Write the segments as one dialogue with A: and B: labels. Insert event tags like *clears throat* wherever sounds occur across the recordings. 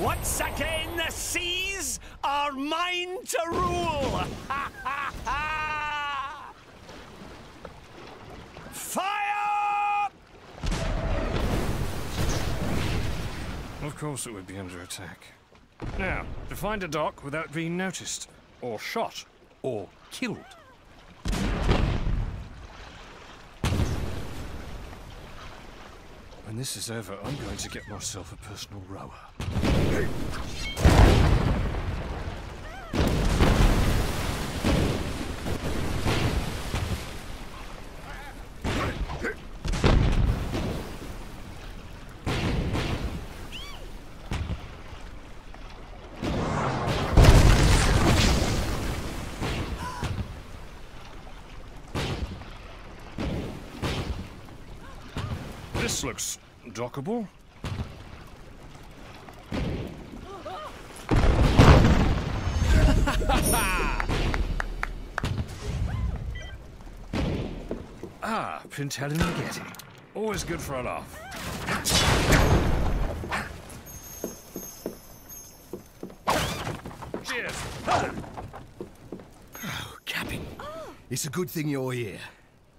A: Once again, the seas are mine to rule! *laughs* Fire!
B: Of course it would be under attack. Now, to find a dock without being noticed, or shot, or killed. When this is over, I'm going to get myself a personal rower. This looks dockable. *laughs* ah, Pintel and Ragetti. Always good for a laugh. Cheers.
C: Oh, Captain, it's a good thing you're here.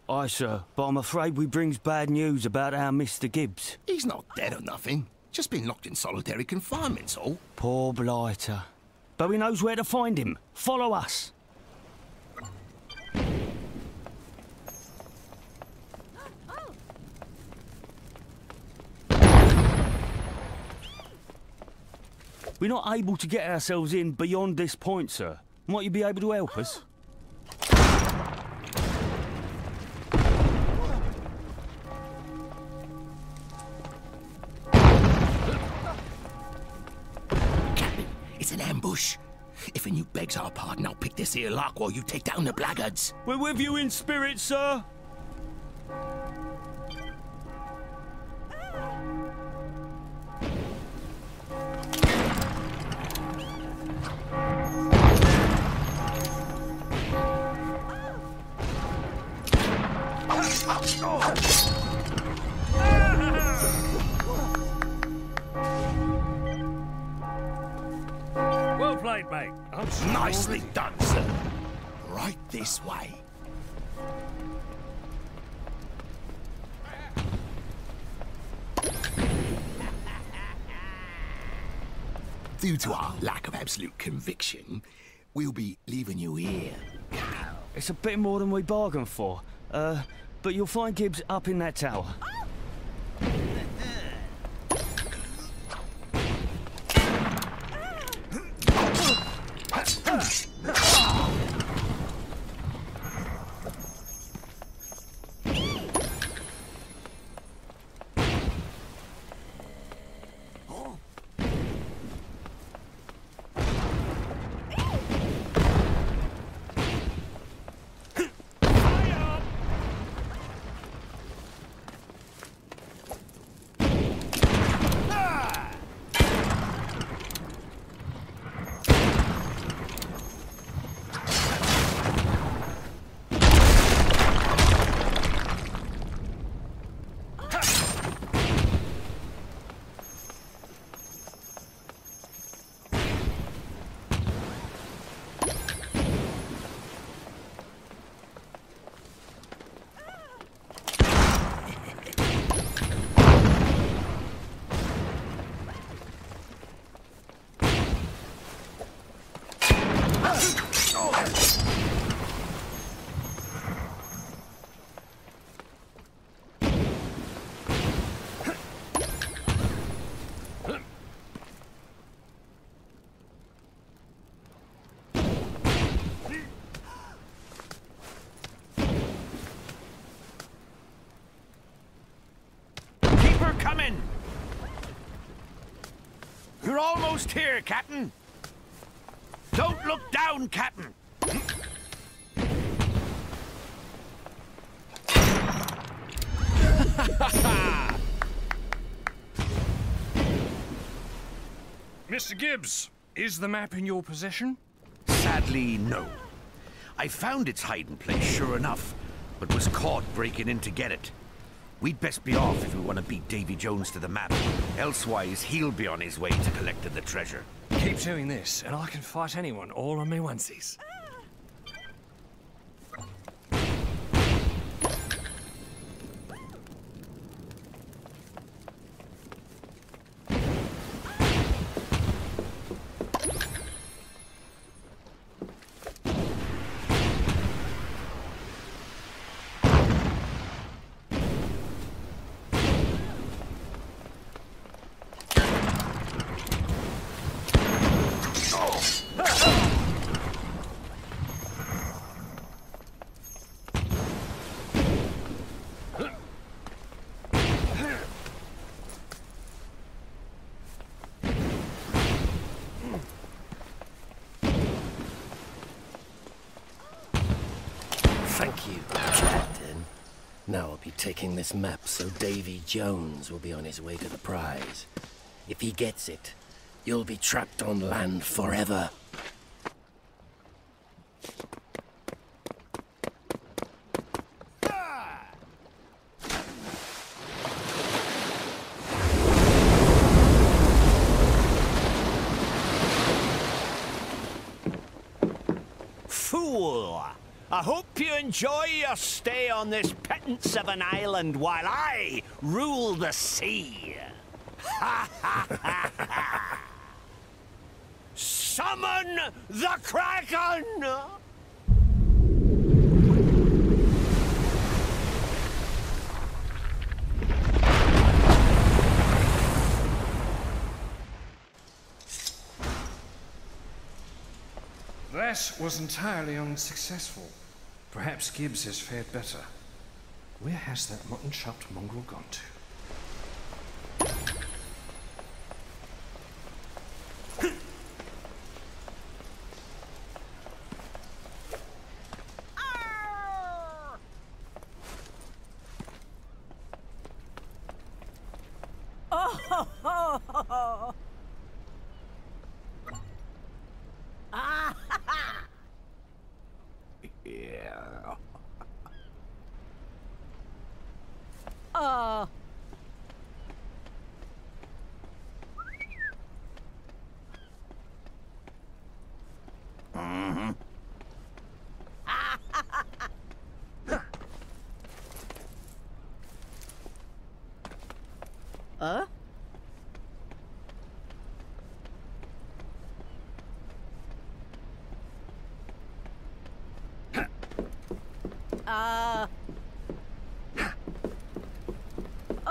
D: Aye, sir, but I'm afraid we brings bad news about our Mr. Gibbs.
C: He's not dead or nothing. Just been locked in solitary confinement's all.
D: Poor blighter. But we knows where to find him. Follow us. We're not able to get ourselves in beyond this point, sir. Might you be able to help us?
C: It's an. If you begs our pardon, I'll pick this here lock while you take down the blackguards.
D: We're with you in spirit, sir.
B: Well played, mate. I'm sorry
C: Nicely
B: already.
C: done, sir. Right this way. Due to our lack of absolute conviction, we'll be leaving you here.
D: It's a bit more than we bargained for. Uh, but you'll find Gibbs up in that tower.
A: Keep her coming! You're almost here, Captain. Don't look down, Captain. *laughs*
B: Mr. Gibbs, is the map in your possession?
A: Sadly, no. I found its hiding place, sure enough, but was caught breaking in to get it. We'd best be off if we want to beat Davy Jones to the map. Elsewise, he'll be on his way to collecting the treasure.
B: Keep doing this, and I can fight anyone all on me onesies.
E: Thank you, Captain. Now I'll be taking this map so Davy Jones will be on his way to the prize. If he gets it, you'll be trapped on land forever.
F: Fool! I hope you enjoy your on this pittance of an island while I rule the sea. *laughs* Summon the Kraken!
B: That was entirely unsuccessful. Perhaps Gibbs has fared better. Where has that mutton-chopped mongrel gone to?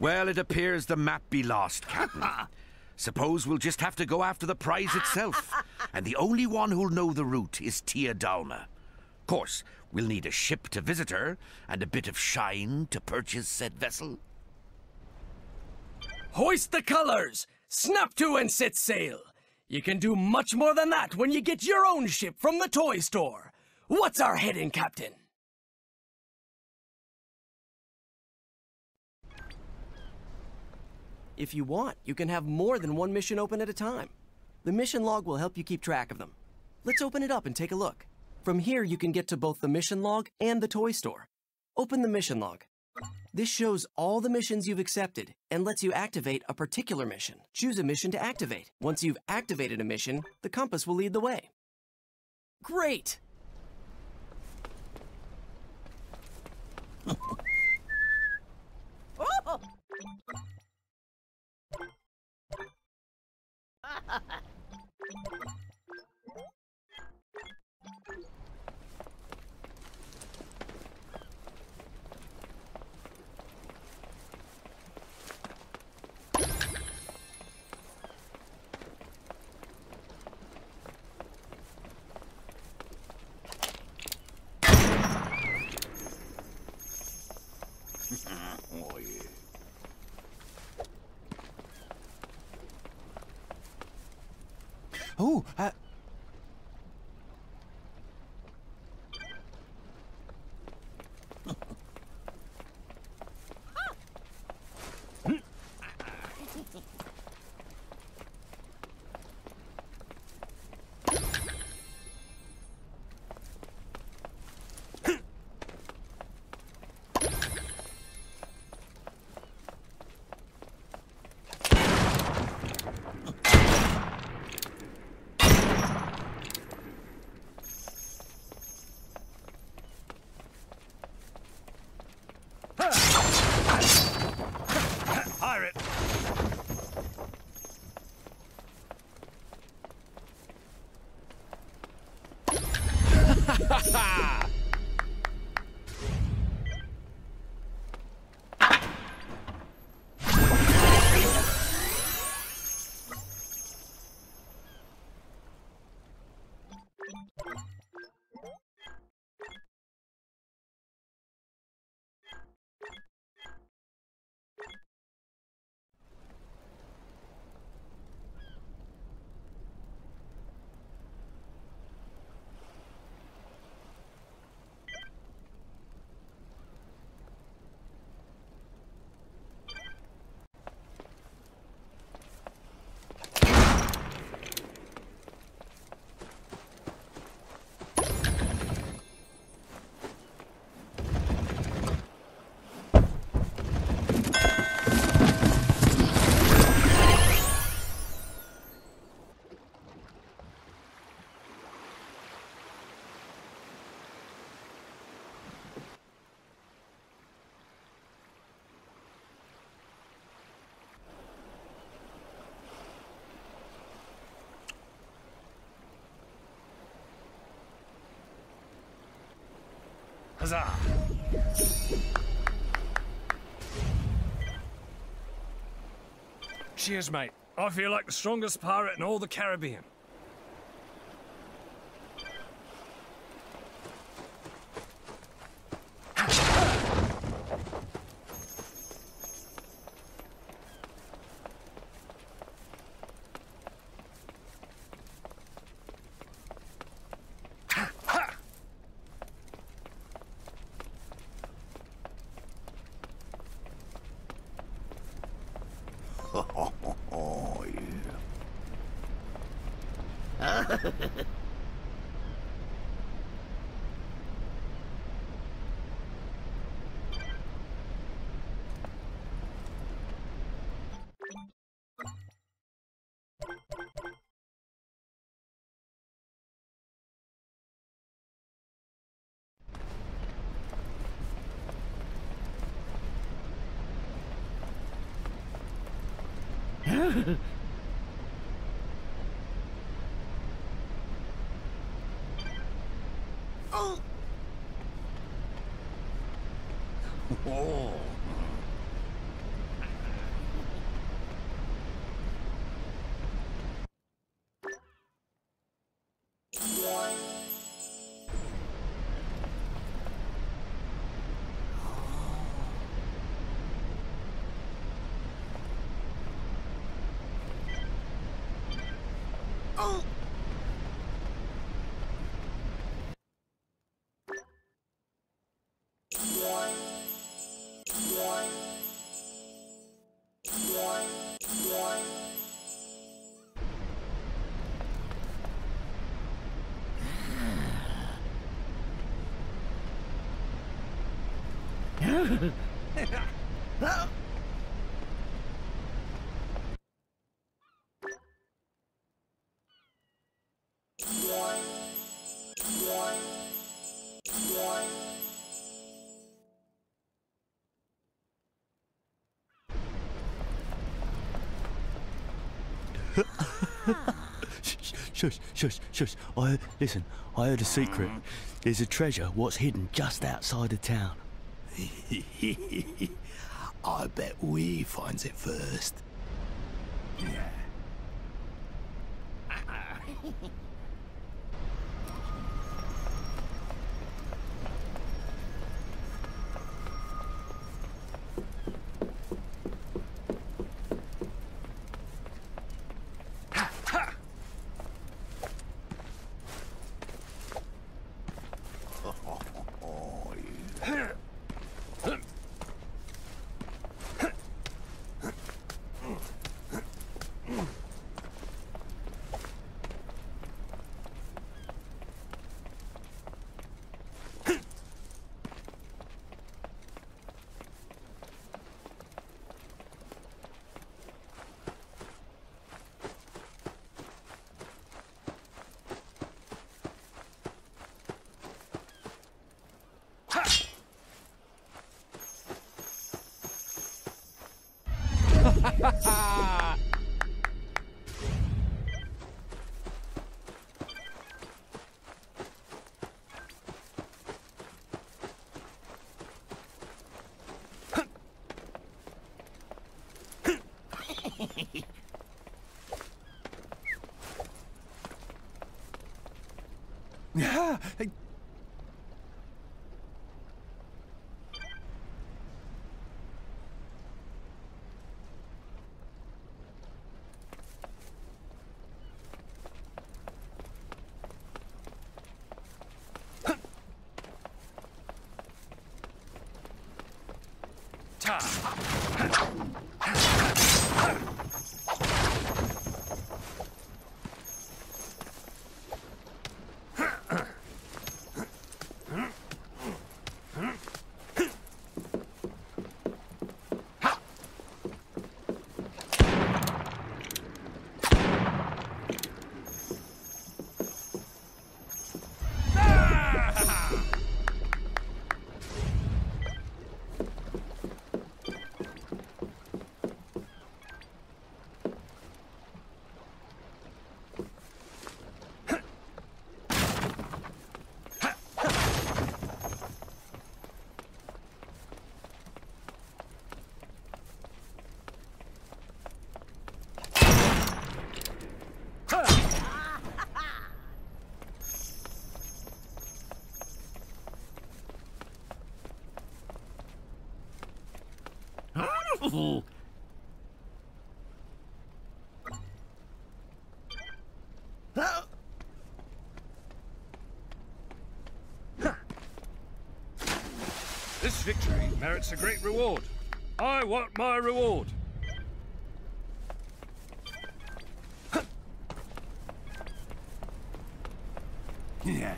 A: Well, it appears the map be lost, Captain. *laughs* Suppose we'll just have to go after the prize itself. *laughs* and the only one who'll know the route is Tia Dalma. Of course, we'll need a ship to visit her, and a bit of shine to purchase said vessel.
G: Hoist the colors! Snap to and set sail! You can do much more than that when you get your own ship from the toy store. What's our heading, Captain? If you want, you can have more than one mission open at a time. The mission log will help you keep track of them. Let's open it up and take a look. From here, you can get to both the mission log and the toy store. Open the mission log. This shows all the missions you've accepted and lets you activate a particular mission. Choose a mission to activate. Once you've activated a mission, the compass will lead the way. Great! *laughs*
H: Oh, uh, *laughs*
B: Pirate! Ha! Huzzah! Cheers, mate. I feel like the strongest pirate in all the Caribbean.
D: Shush, shush, shush. I, listen, I heard a secret. There's a treasure what's hidden just outside the town. *laughs*
C: I bet we finds it first.
H: Yeah.
B: Yeah, This victory merits a great reward. I want my reward.
H: Yeah.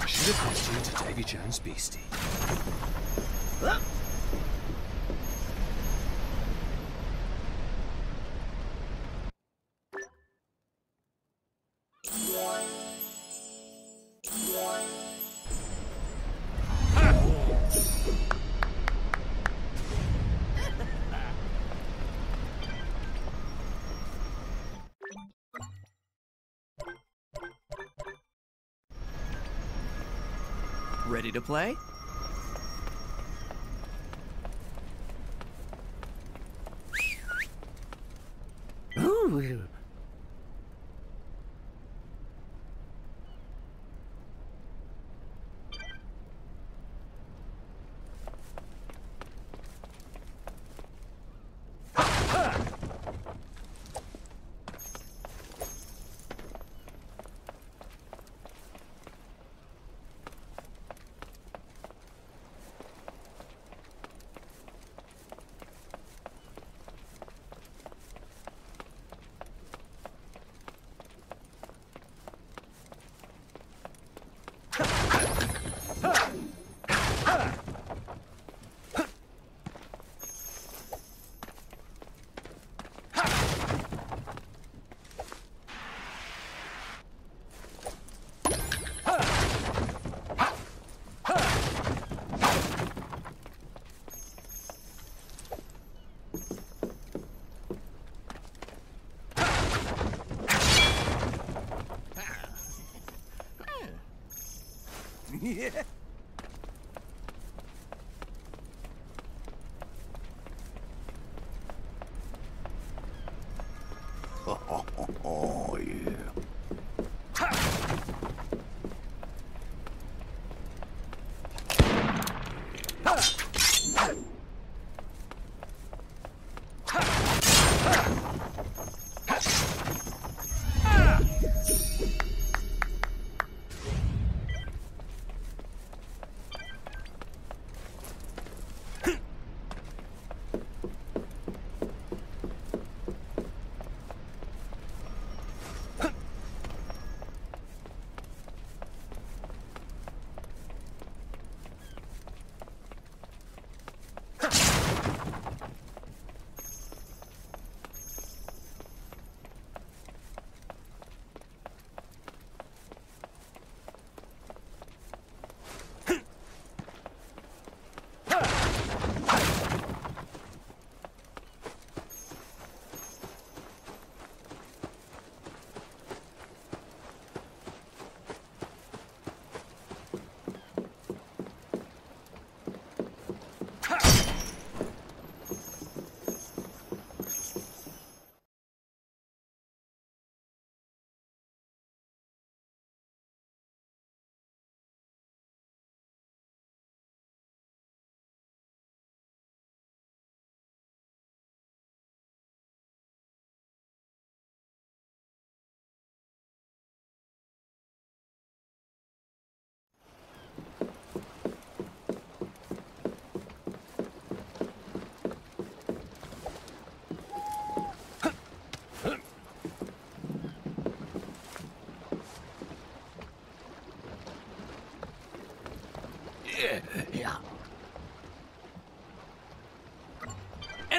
C: I should have brought you to Davy Jones' Beastie.
G: Ready to play?
H: Yeah.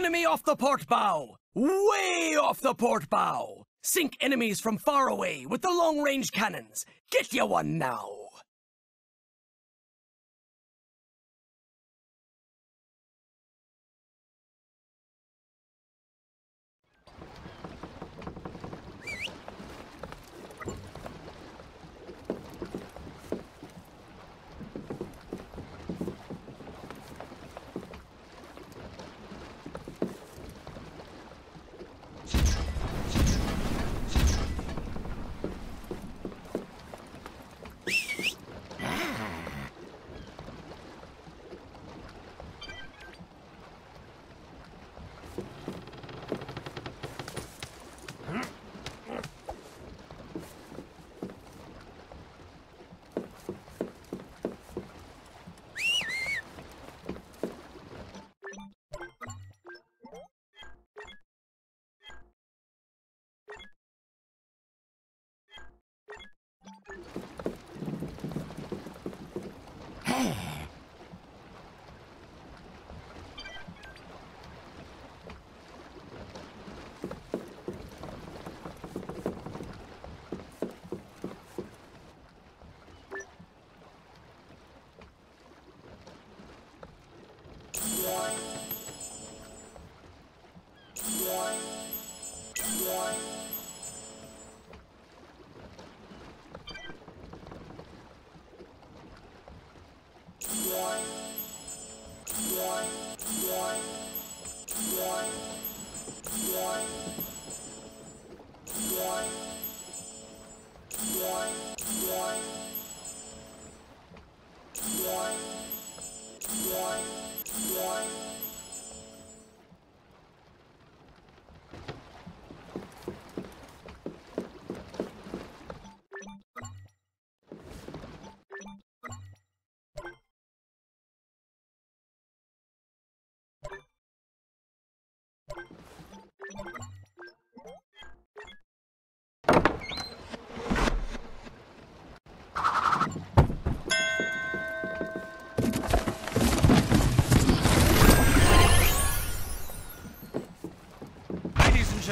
G: Enemy off the port bow! Way off the port bow! Sink enemies from far away with the long range cannons! Get you one now!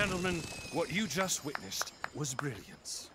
B: Gentlemen, what you just witnessed was brilliance.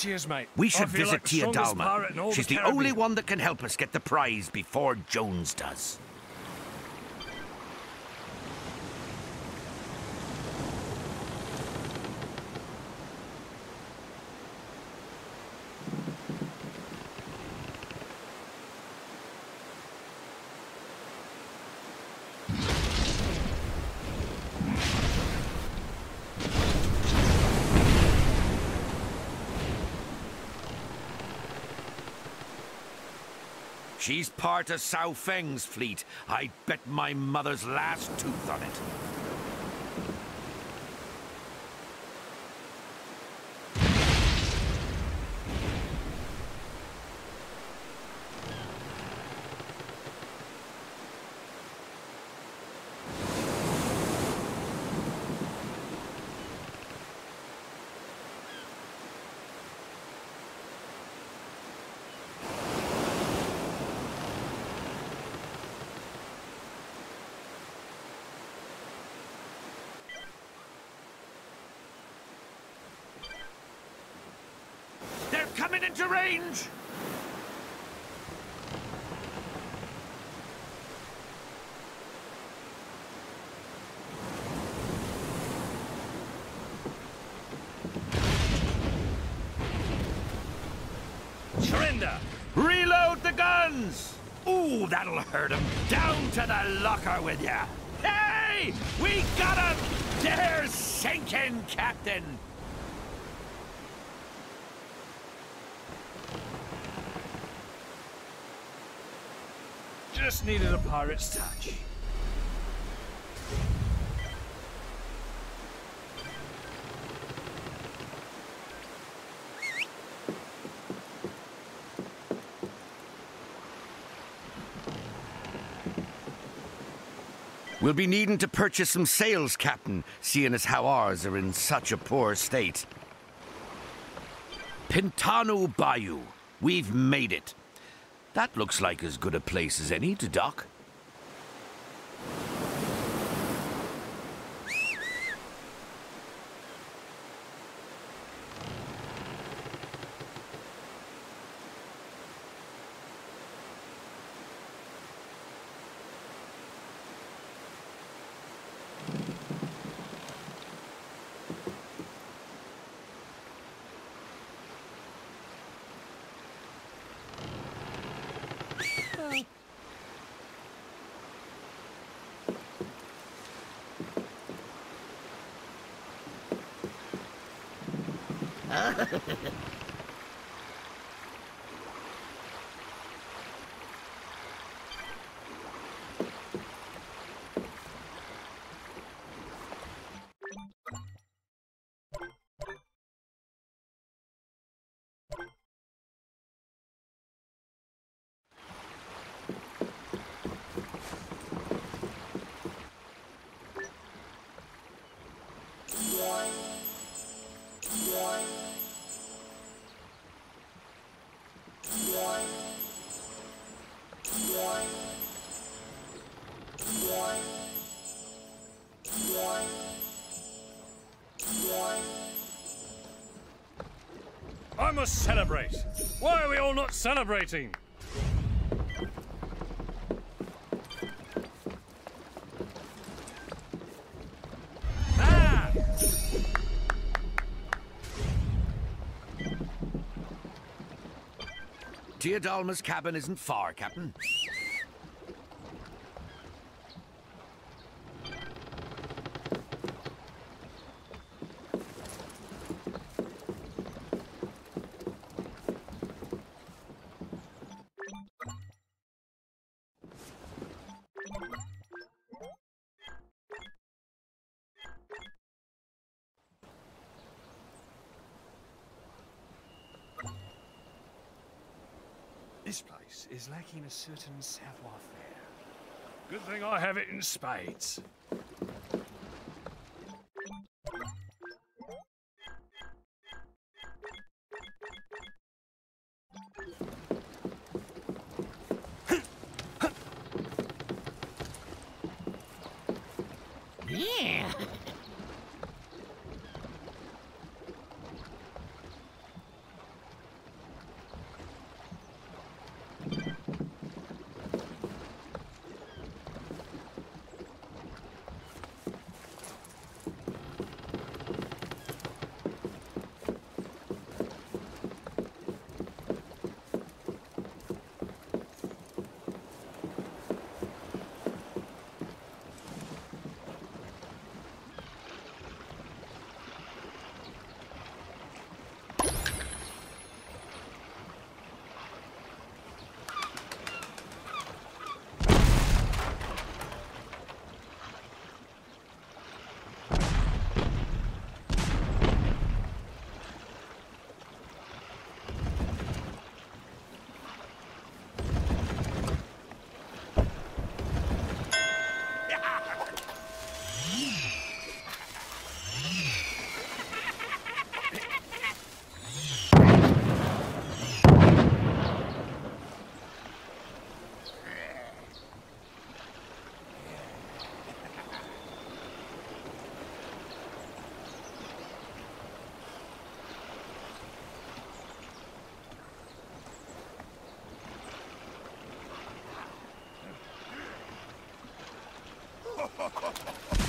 B: Cheers, mate.
A: We should visit
B: like
A: Tia
B: strongest pirate in
A: Dalma. She's
B: the,
A: the only one that can help us get the prize before Jones does. She's part of Sao Feng's fleet. I'd bet my mother's last tooth on it. They're coming into range!
B: Surrender!
A: Reload the guns! Ooh, that'll hurt him. Down to the locker with ya! Hey! We got him! They're sinking, Captain!
B: Just needed a pirate's touch.
A: We'll be needing to purchase some sails, Captain, seeing as how ours are in such a poor state. Pantano Bayou. We've made it. That looks like as good a place as any to dock.
B: I must celebrate. Why are we all not celebrating? Ah!
A: Tia Dalma's cabin isn't far, Captain.
B: Lacking a certain savoir-faire. Good thing I have it in spades.
I: Ha ha ha ha!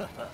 I: 呵 *laughs* 呵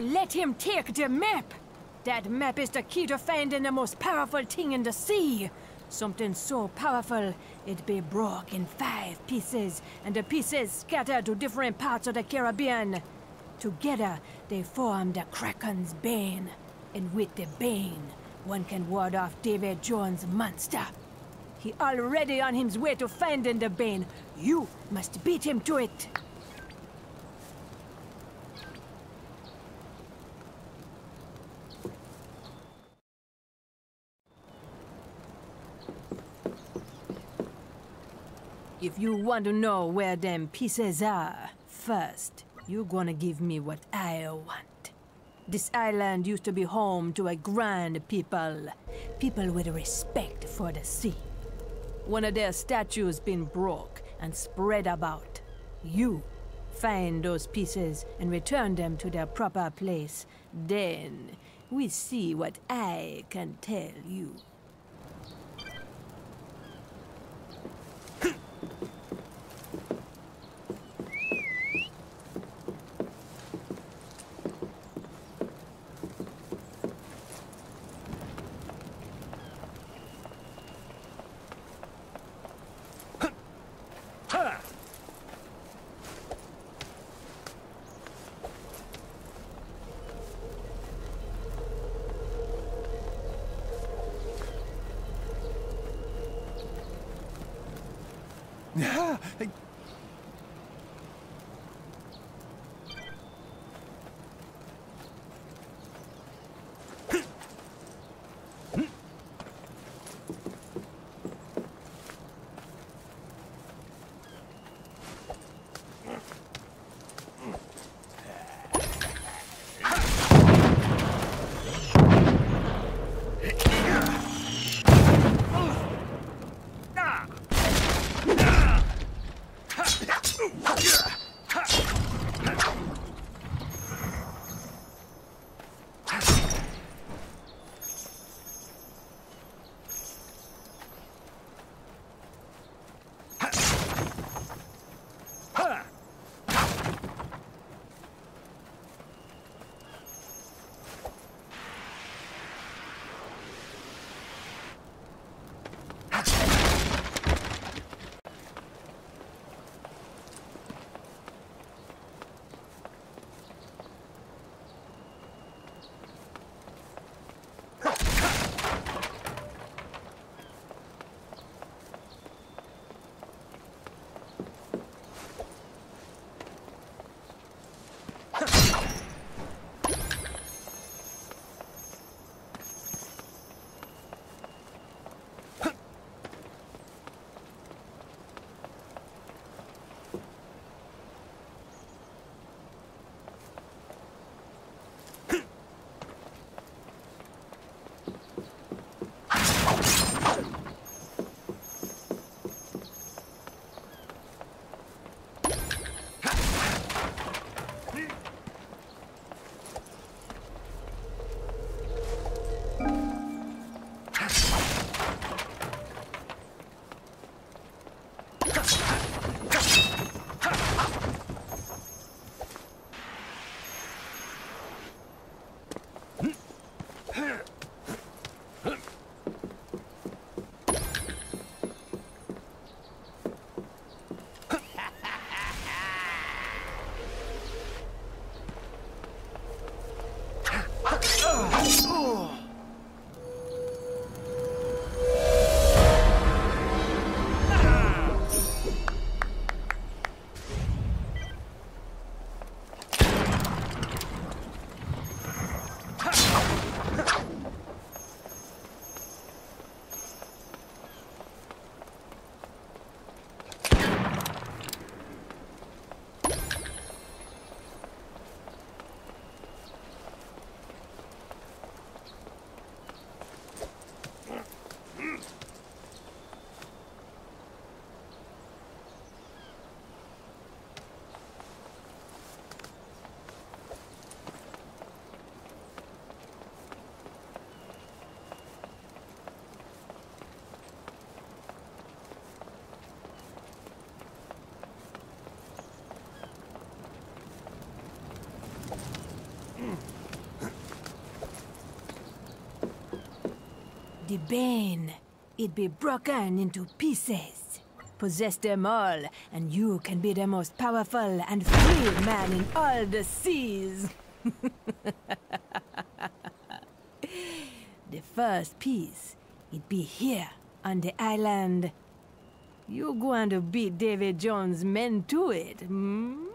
I: Let him take the map! That map is the key to finding the most powerful thing in the sea. Something so powerful, it be broke in five pieces, and the pieces scattered to different parts of the Caribbean. Together, they form the Kraken's Bane. And with the Bane, one can ward off Davy Jones' monster. He already on his way to finding the Bane. You must beat him to it. If you want to know where them pieces are, first, you gonna give me what I want. This island used to be home to a grand people. People with respect for the sea. One of their statues been broke and spread about. You find those pieces and return them to their proper place. Then we see what I can tell you. Mighty bane. It be broken into pieces. Possess them all, and you can be the most powerful and free man in all the seas. *laughs* the first piece, it be here on the island. You going to beat Davy Jones' men to it, hmm?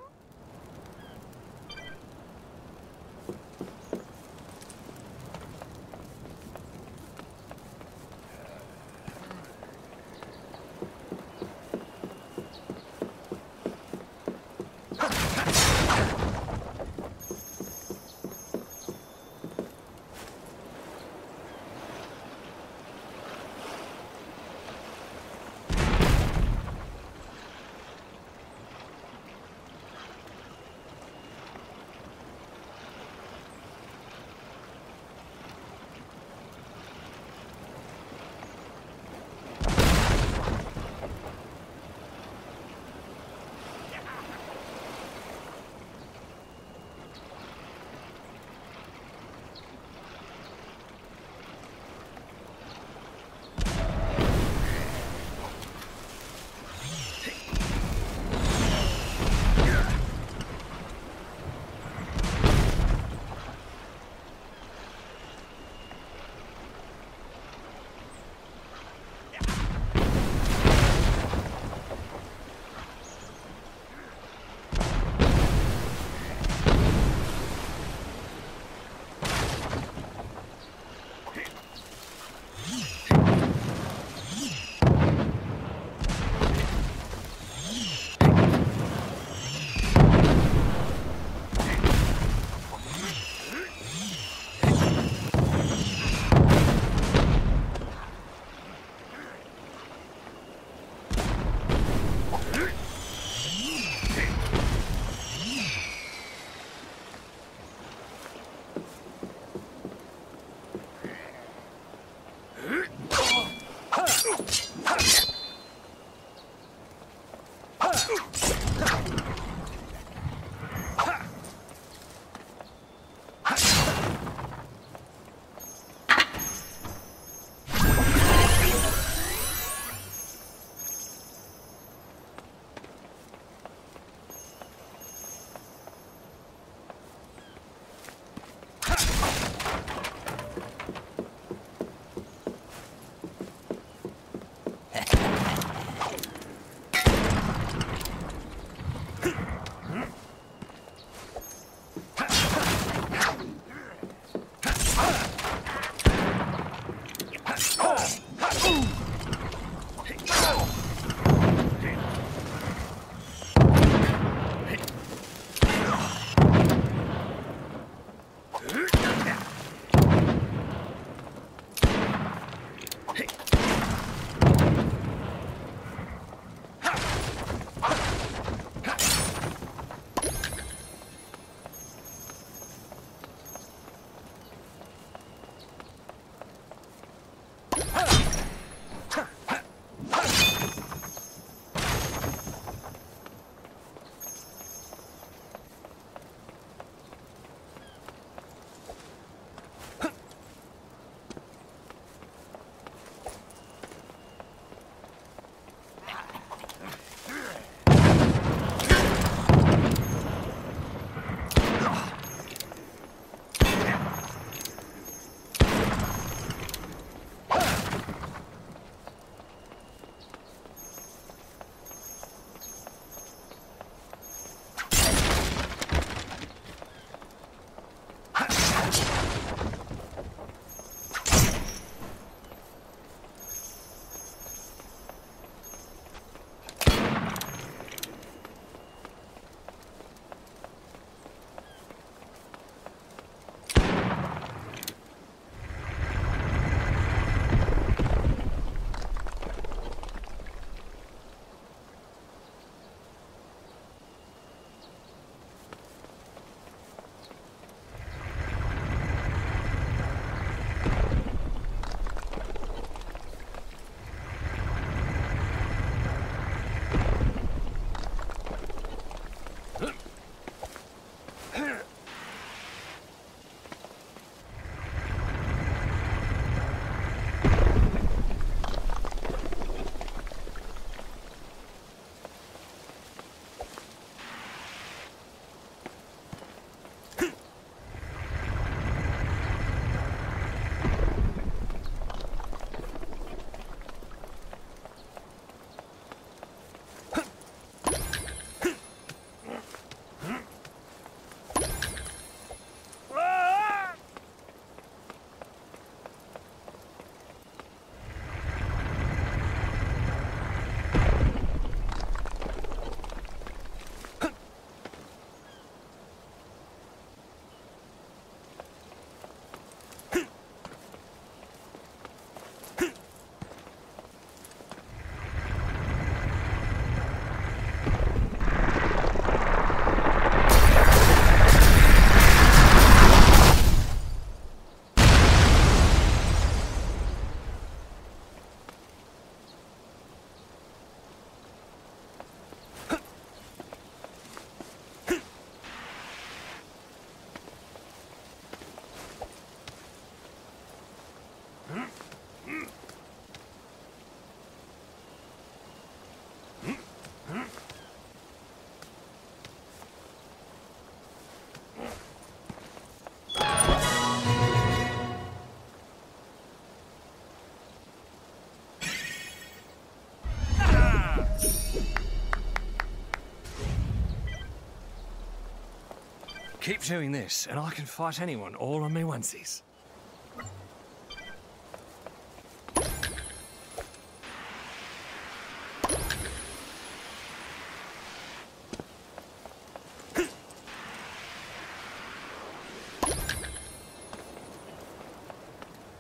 B: Keep doing this, and I can fight anyone all on me onesies.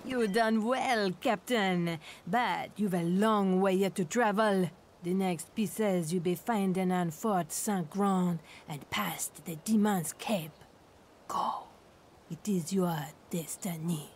I: You done well, Captain. But you've a long way yet to travel. The next pieces you'll be finding on Fort Saint Grand and past the Demon's Cape. Go. It is your destiny.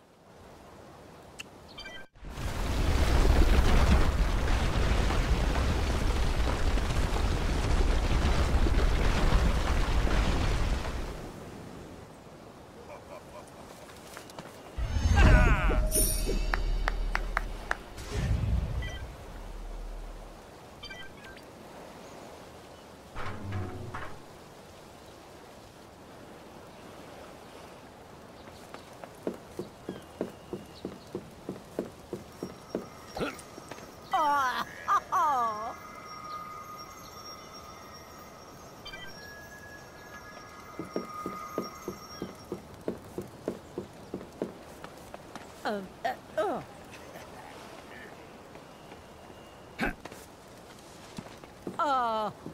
I: Oh, uh, oh.
B: Just *clears throat*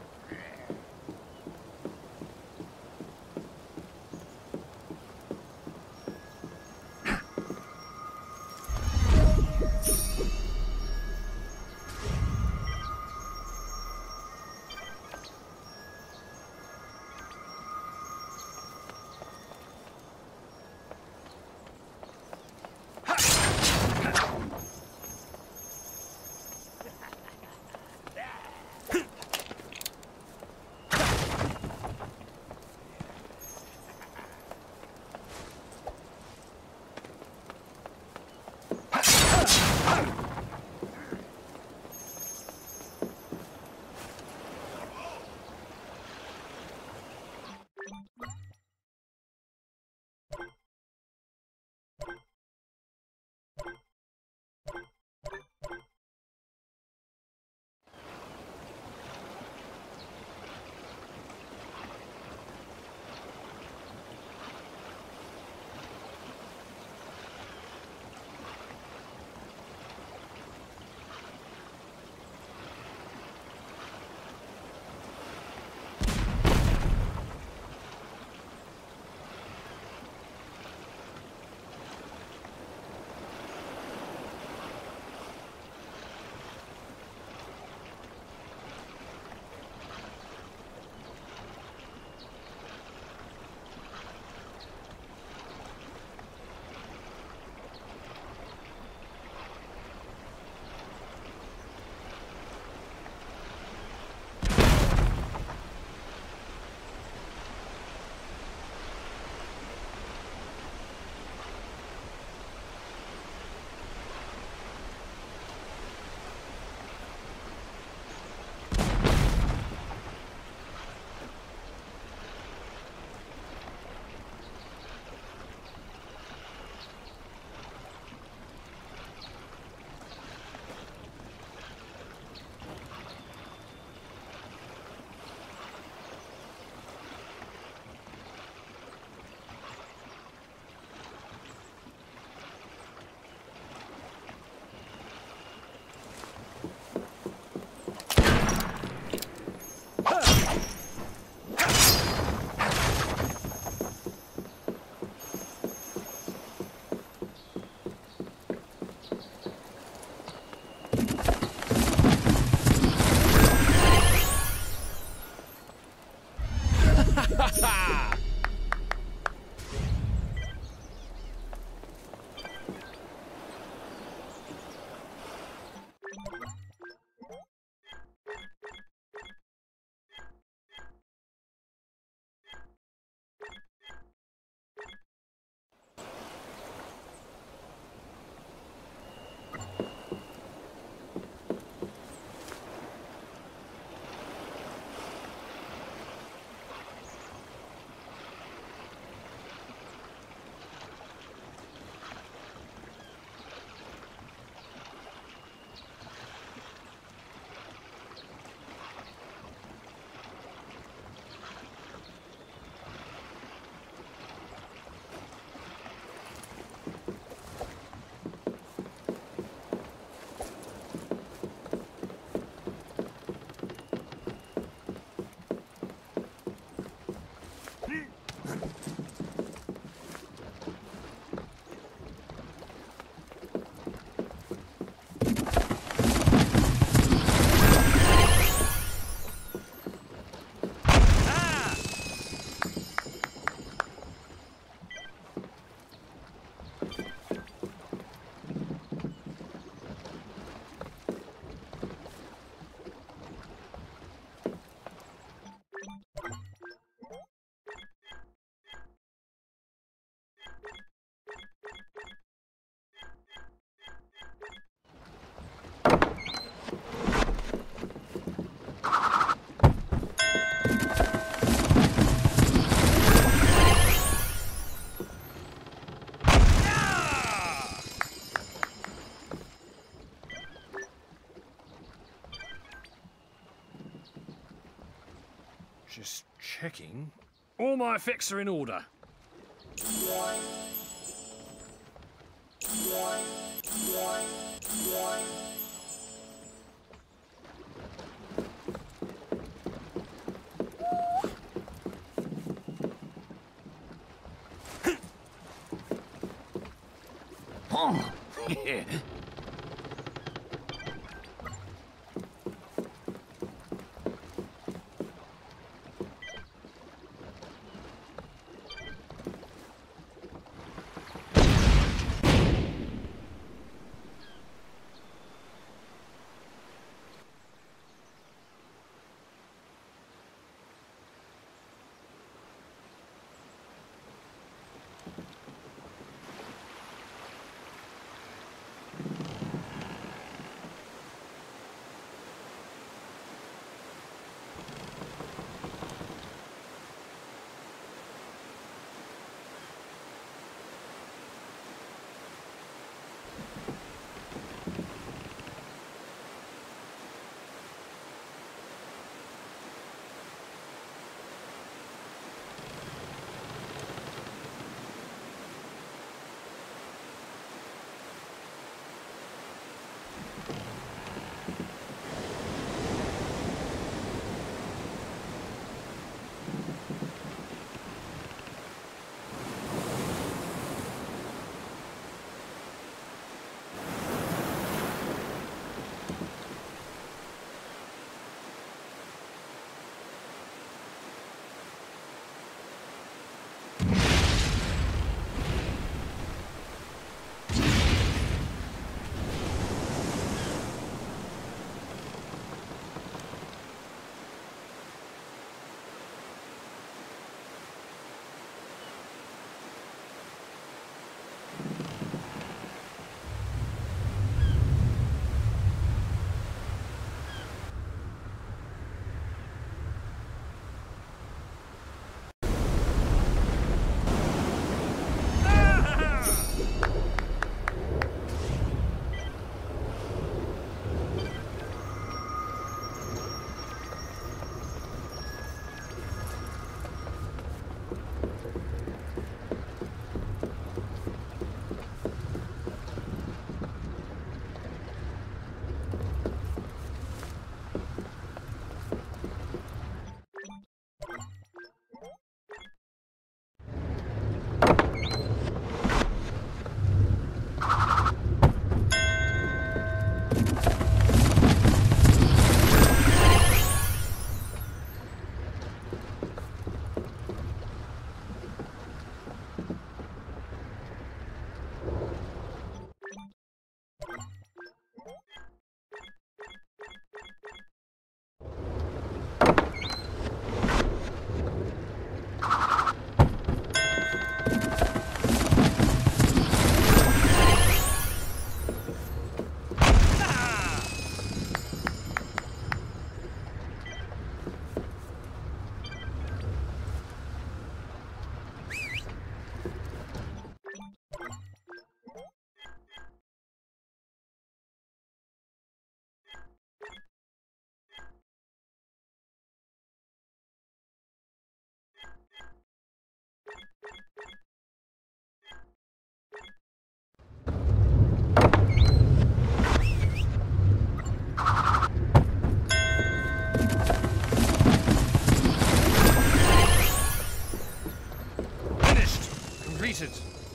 B: checking. All my effects are in order.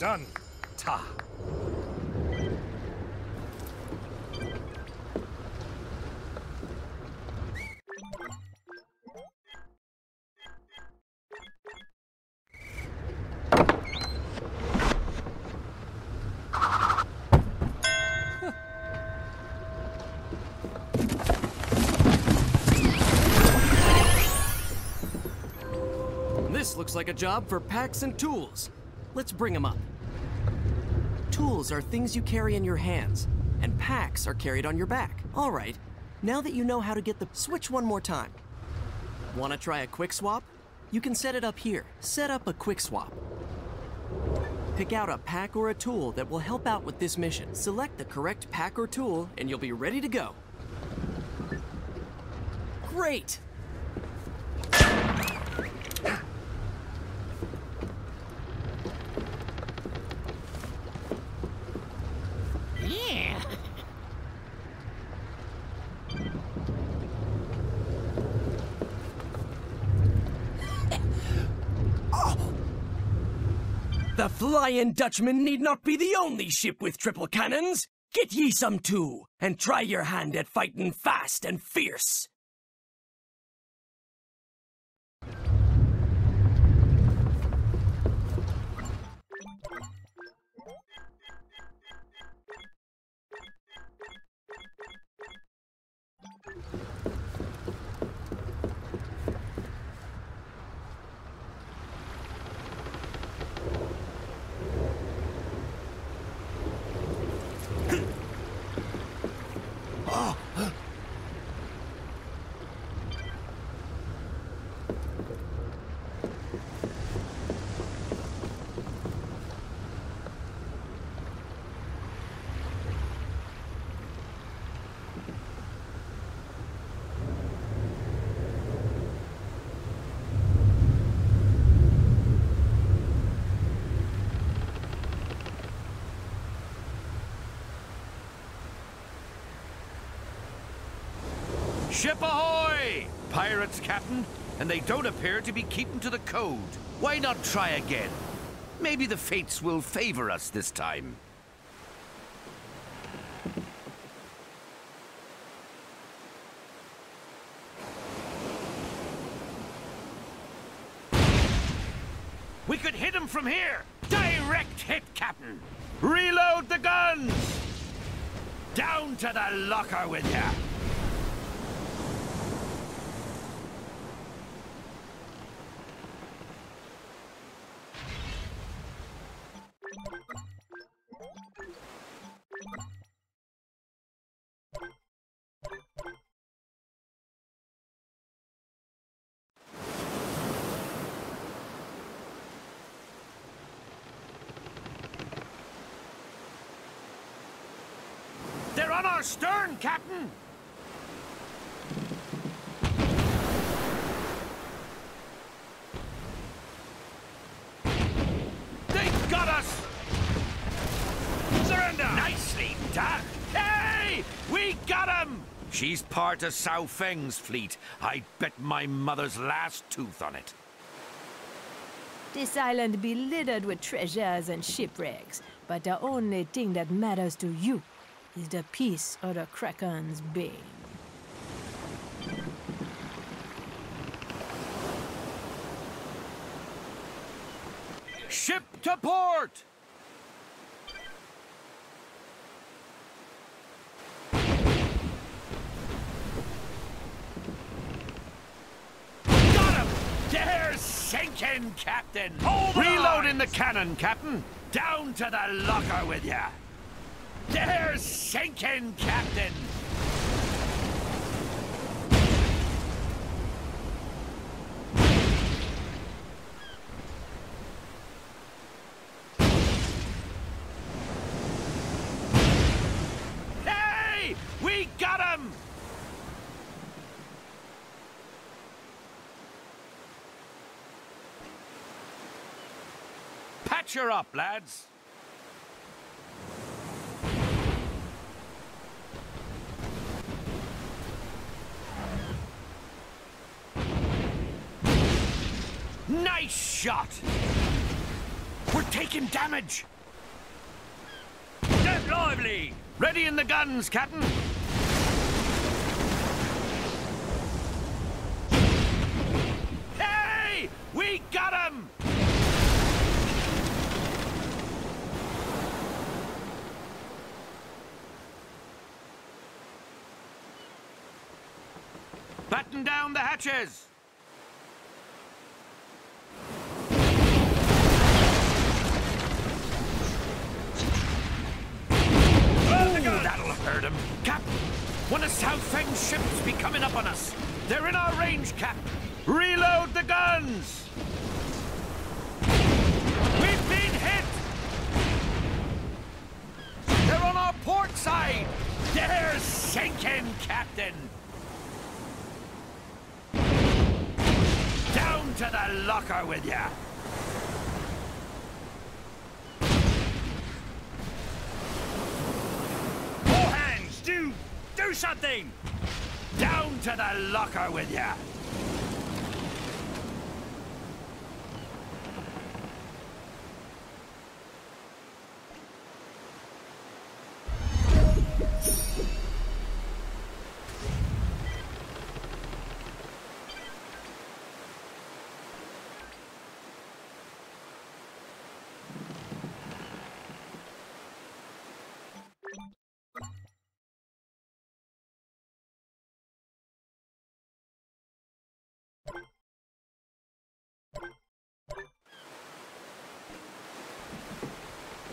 B: Done. Ta.
G: This looks like a job for packs and tools. Let's bring them up. Tools are things you carry in your hands, and packs are carried on your back. All right, now that you know how to get the switch one more time. Want to try a quick swap? You can set it up here. Set up a quick swap. Pick out a pack or a tool that will help out with this mission. Select the correct pack or tool, and you'll be ready to go. Great! The Flying Dutchman need not be the only ship with triple cannons. Get ye some too, and try your hand at fighting fast and fierce.
A: Pirates, Captain. And they don't appear to be keeping to the code. Why not try again? Maybe the fates will favor us this time. We could hit him from here! Direct hit, Captain! Reload the guns! Down to the locker with ya! They're on our stern, Captain! They got us! Surrender! Nicely done! Hey! We got him! She's part of Sao Feng's fleet. I'd bet my mother's last tooth on it.
I: This island be littered with treasures and shipwrecks, but the only thing that matters to you is the piece of the Kraken's bane.
A: Ship to port! Got him! They're sinking, Captain! Reloading the cannon, Captain! Down to the locker with ya! They're sinking, Captain! Hey! We got him! Patch her up, lads. Nice shot! We're taking damage! Lively! Ready in the guns, Captain! Hey! We got him! Batten down the hatches! Oh, that'll have hurt him. Cap, one of South ships be coming up on us. They're in our range, Cap. Reload the guns! We've been hit! They're on our port side! They're sinking, Captain! Down to the locker with ya! All hands, do, do something! Down to the locker with ya!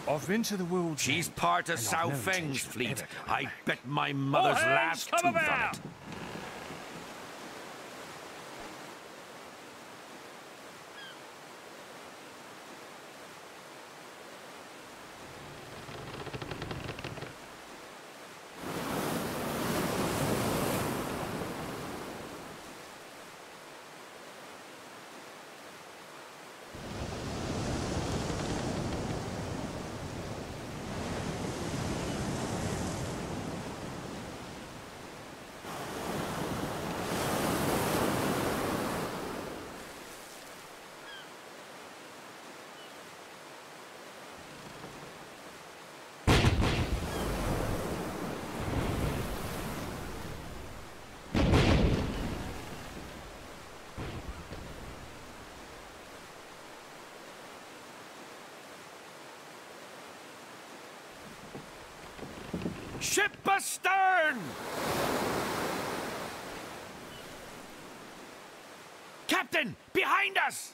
B: I've been to the world.
A: She's part of
B: and
A: Sao Feng's fleet. I bet my oh, mother's
B: hands,
A: last tooth on it. Ship astern! Captain, behind us!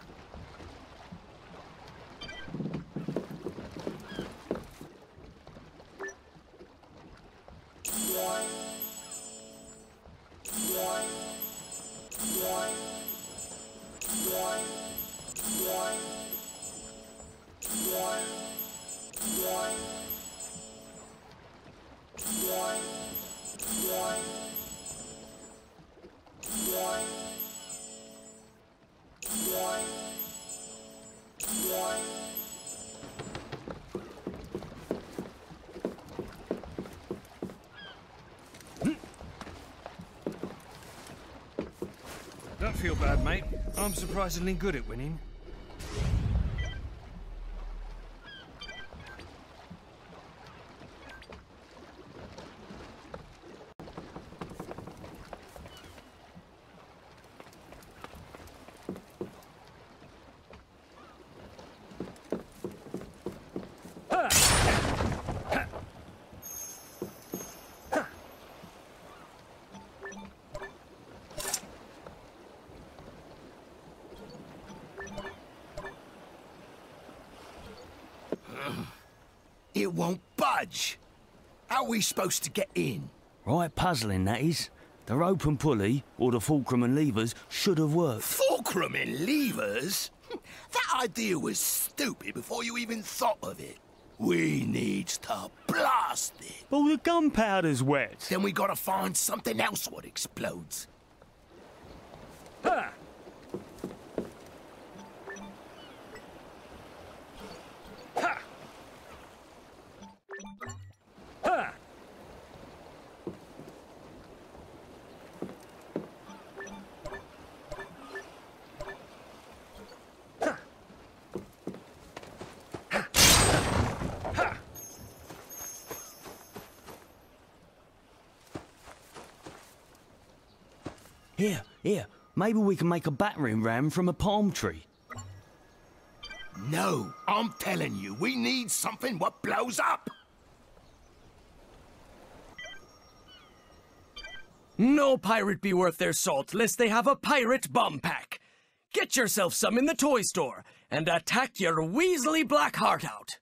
B: Don't feel bad, mate. I'm surprisingly good at winning.
C: It won't budge. How are we supposed to get in?
D: Right puzzling, that is. The rope and pulley, or the fulcrum and levers, should have worked.
C: Fulcrum and levers? *laughs* That idea was stupid before you even thought of it. We needs to blast it.
D: Well, the gunpowder's wet.
C: Then we gotta find something else what explodes.
D: Here, here. Maybe we can make a battering ram from a palm tree.
C: No, I'm telling you, we need something what blows up.
G: No pirate be worth their salt lest they have a pirate bomb pack. Get yourself some in the toy store and attack your
B: weaselly black heart out.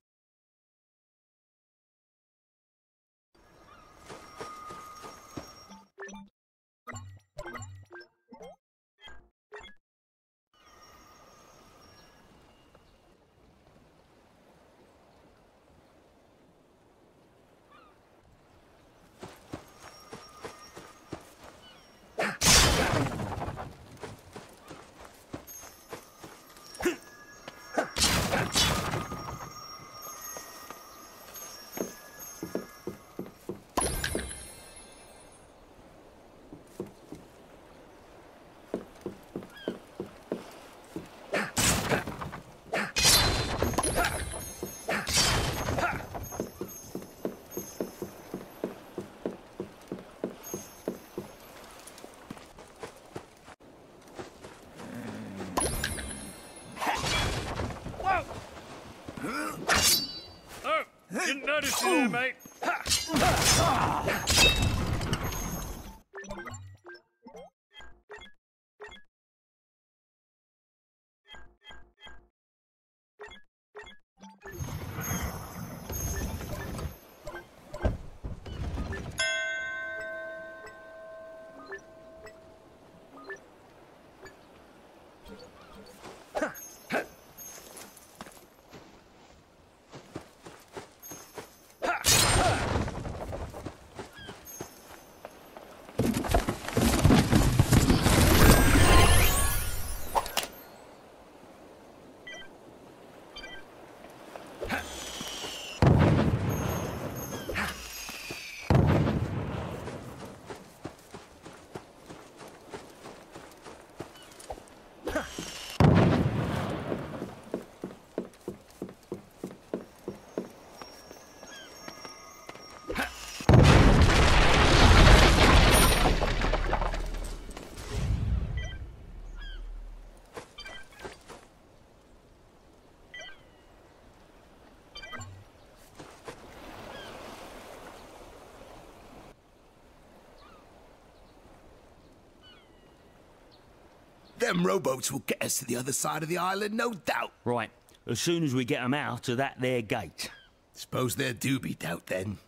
C: Them rowboats will get us to the other side of the island, no doubt.
D: Right, as soon as we get 'em out of that there gate.
C: Suppose there do be doubt then.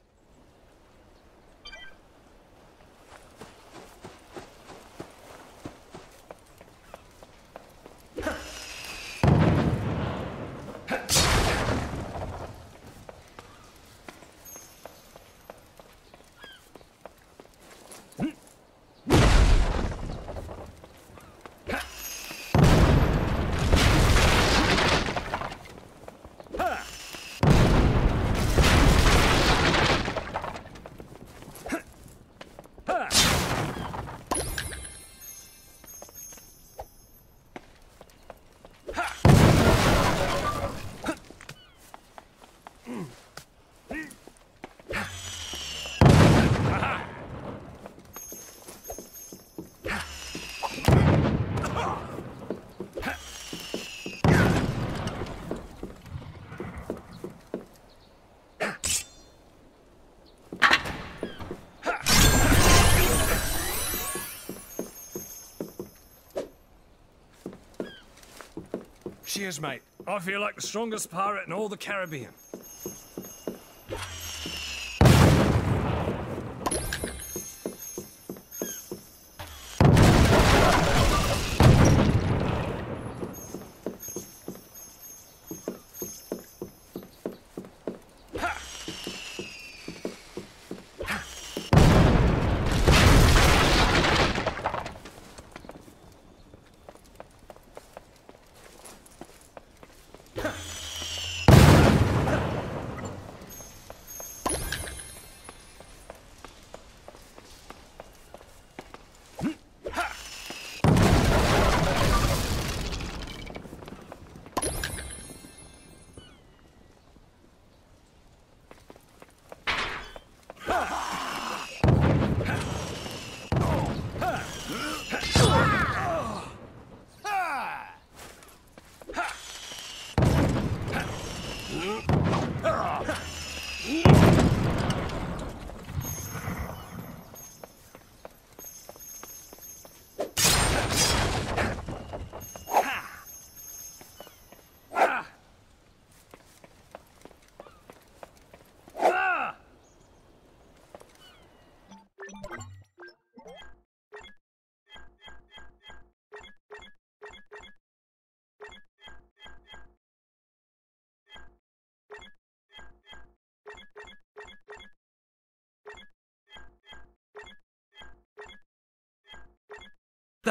B: Cheers, mate. I feel like the strongest pirate in all the Caribbean.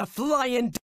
G: The flying.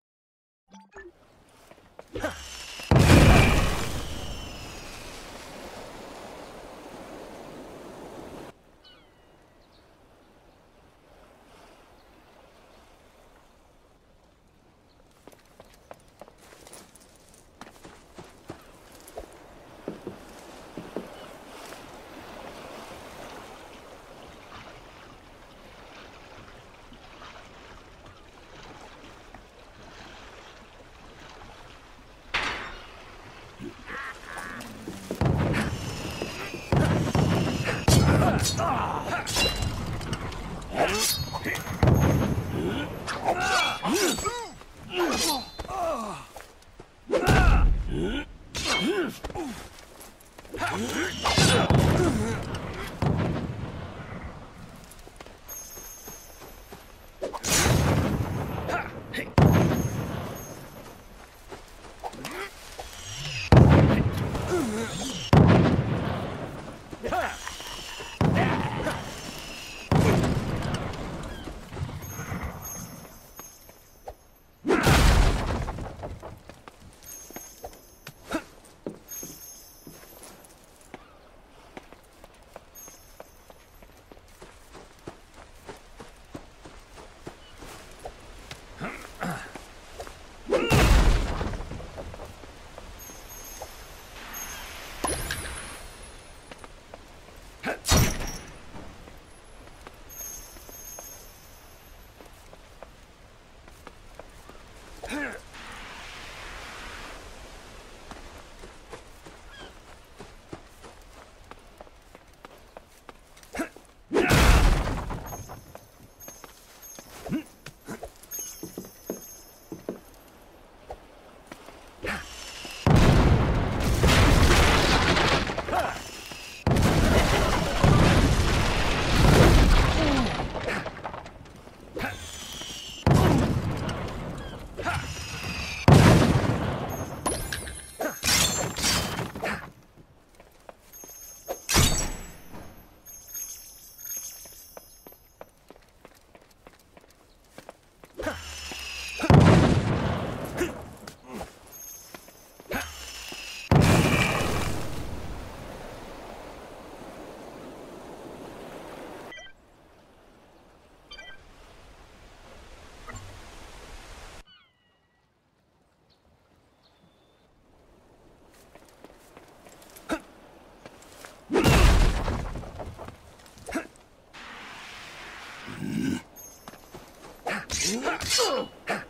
C: そうか。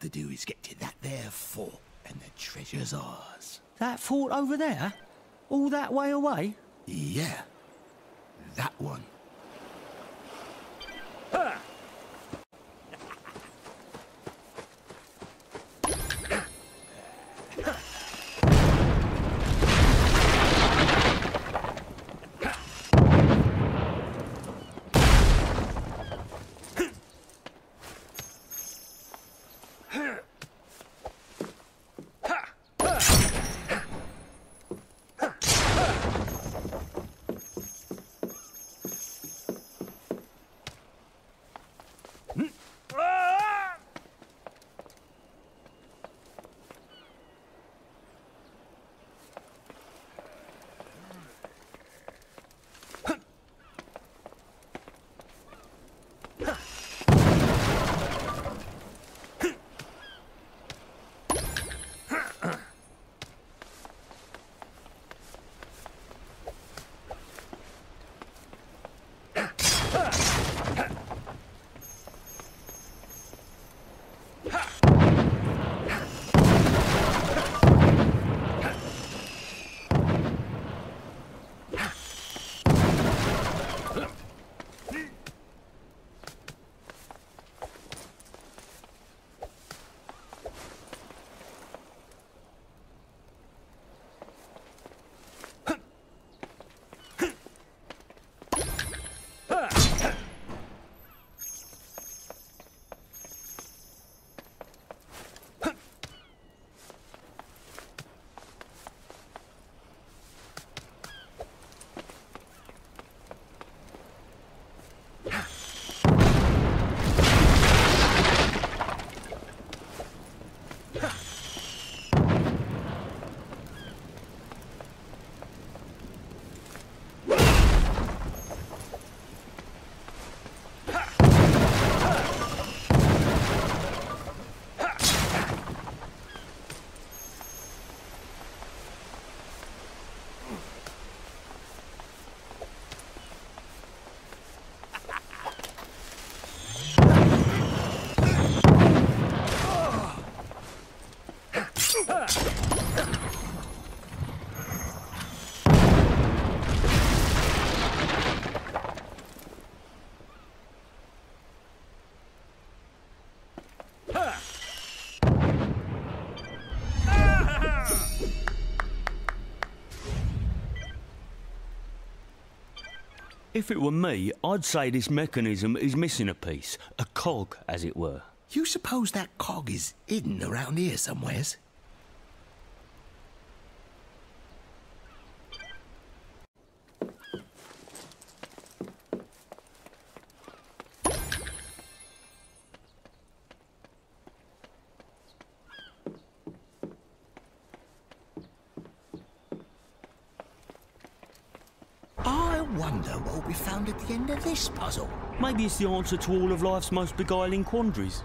C: Have to do is get to that there fort, and the treasure's ours.
D: That fort over there? All that way away?
C: Yeah.
D: If it were me, I'd say this mechanism is missing a piece. A cog, as it were.
C: You suppose that cog is hidden around here somewheres? I wonder what will be found at the end of this puzzle.
D: Maybe it's the answer to all of life's most beguiling quandaries.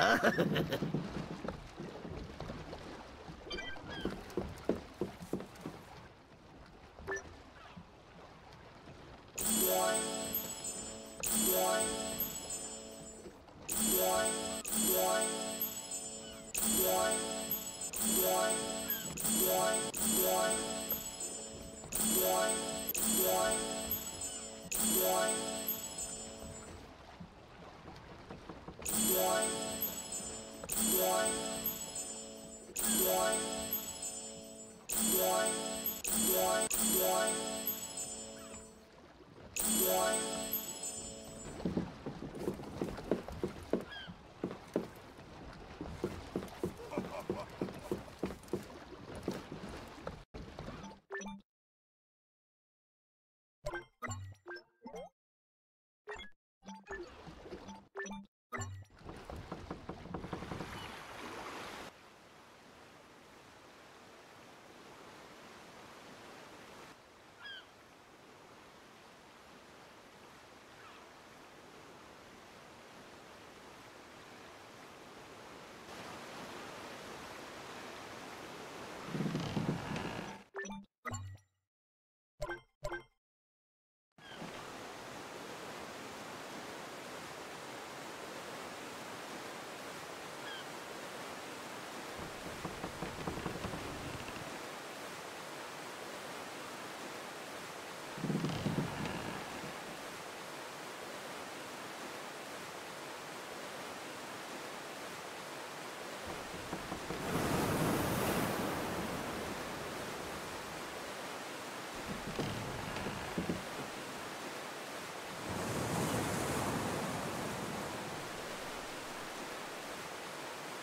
J: Ah. *laughs*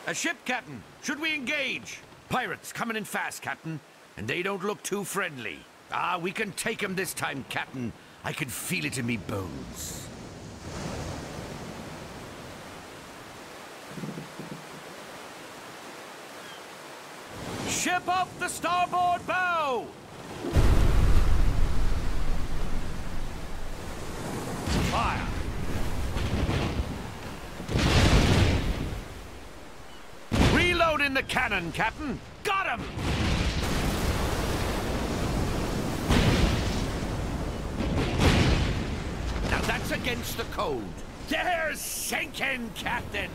A: A ship, Captain. Should we engage? Pirates coming in fast, Captain. And they don't look too friendly. Ah, we can take 'em this time, Captain. I can feel it in me bones. Ship up the starboard bow! cannon, Captain! Got him! Now that's against the code. They're sinking, Captain!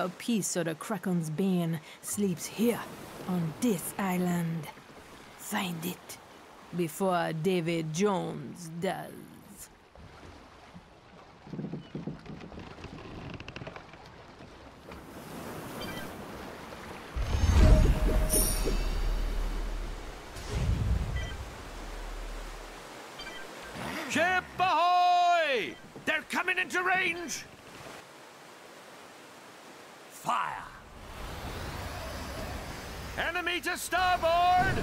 I: A piece of the Kraken's bane sleeps here, on this island. Find it before Davy Jones does.
A: Ship ahoy! They're coming into range!
F: Fire!
A: Enemy to starboard!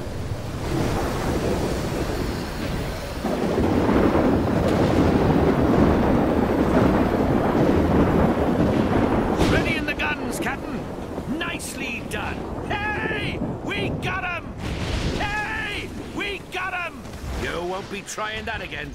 A: Ready in the guns, Captain! Nicely done! Hey! We got him! Hey! We got him! You won't be trying that again.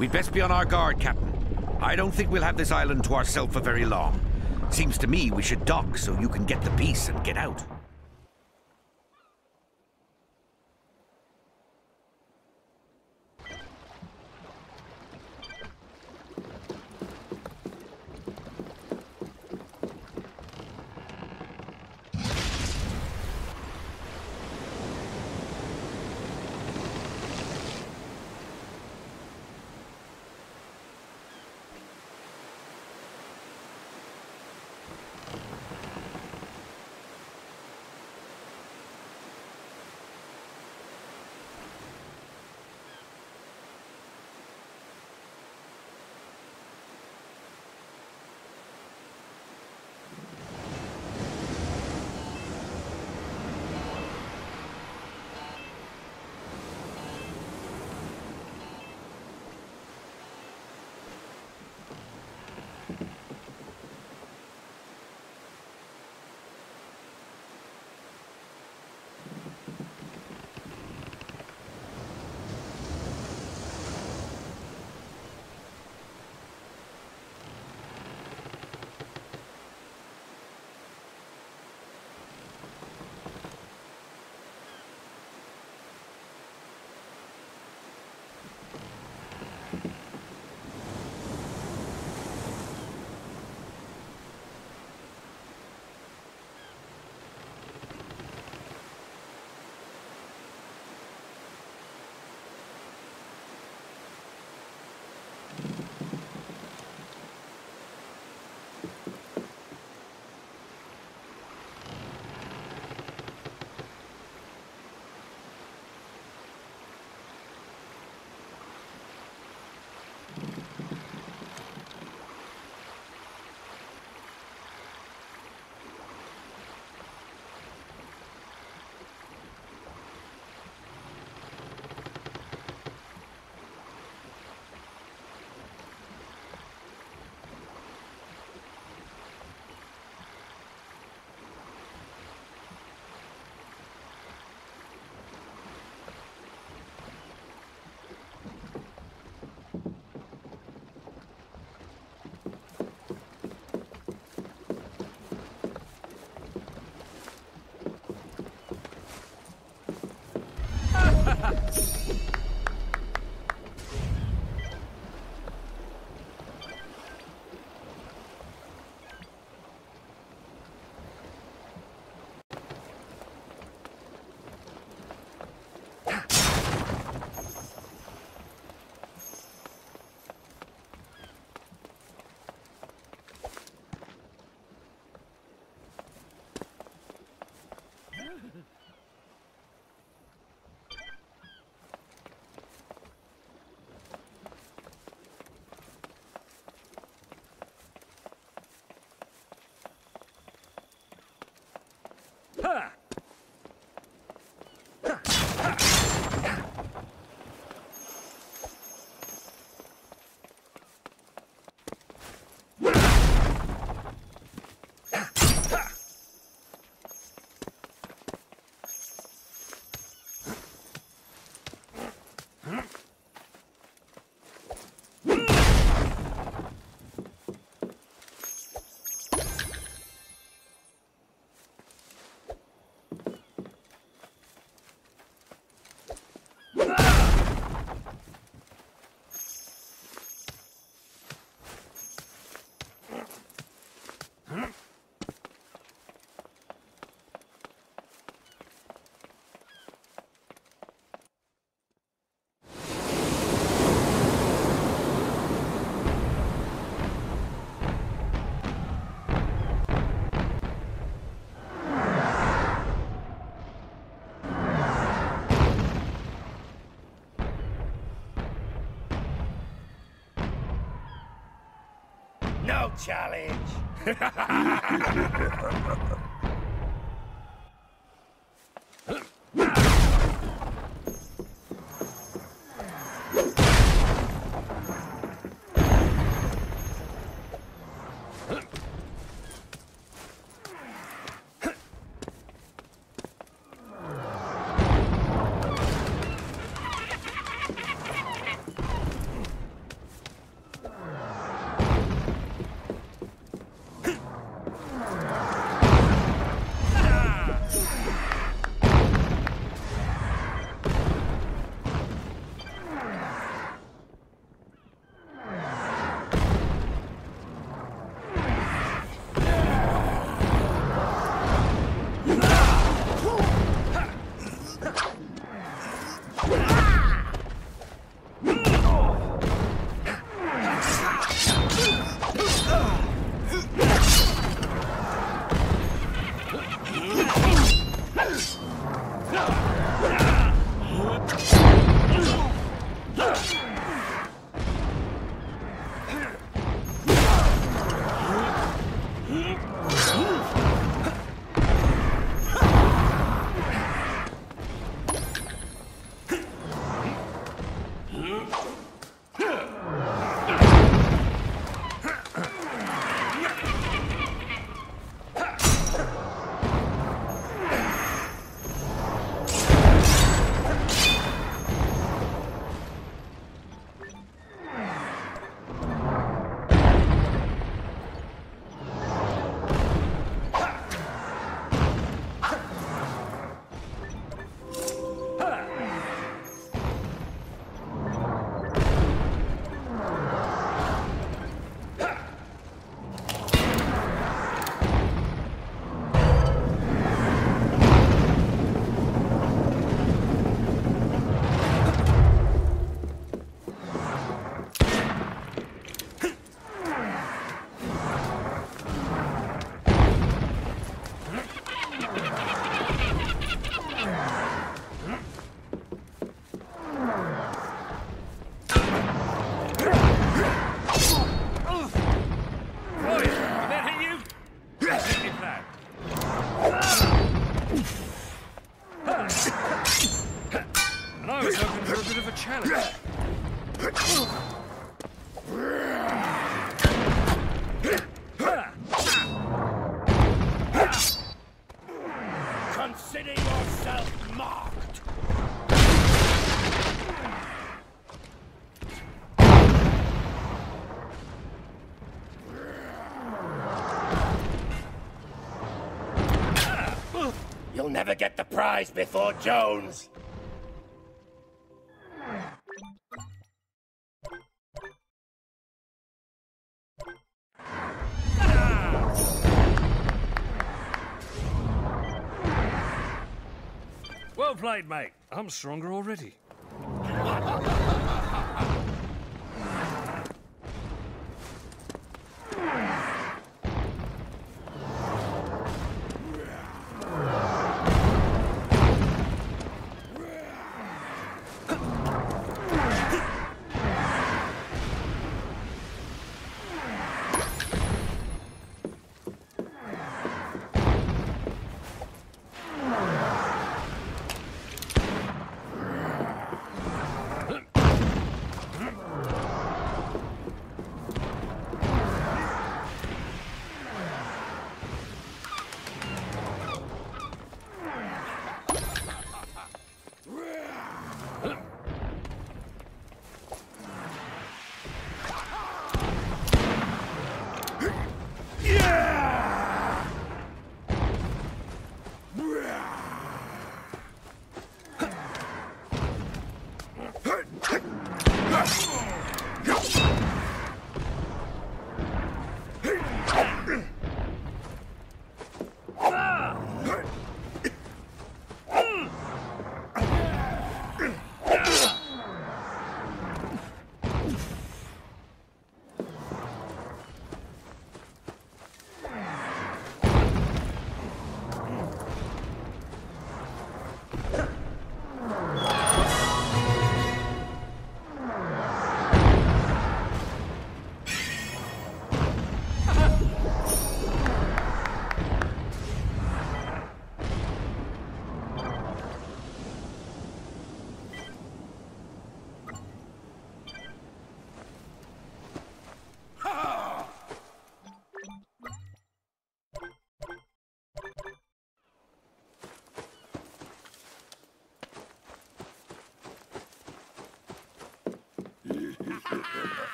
A: We'd best be on our guard, Captain. I don't think we'll have this island to ourselves for very long. Seems to me we should dock so you can get the piece and get out. Ha!
E: No challenge. *laughs* You'll get the prize before Jones.
B: Well played, mate. I'm stronger already.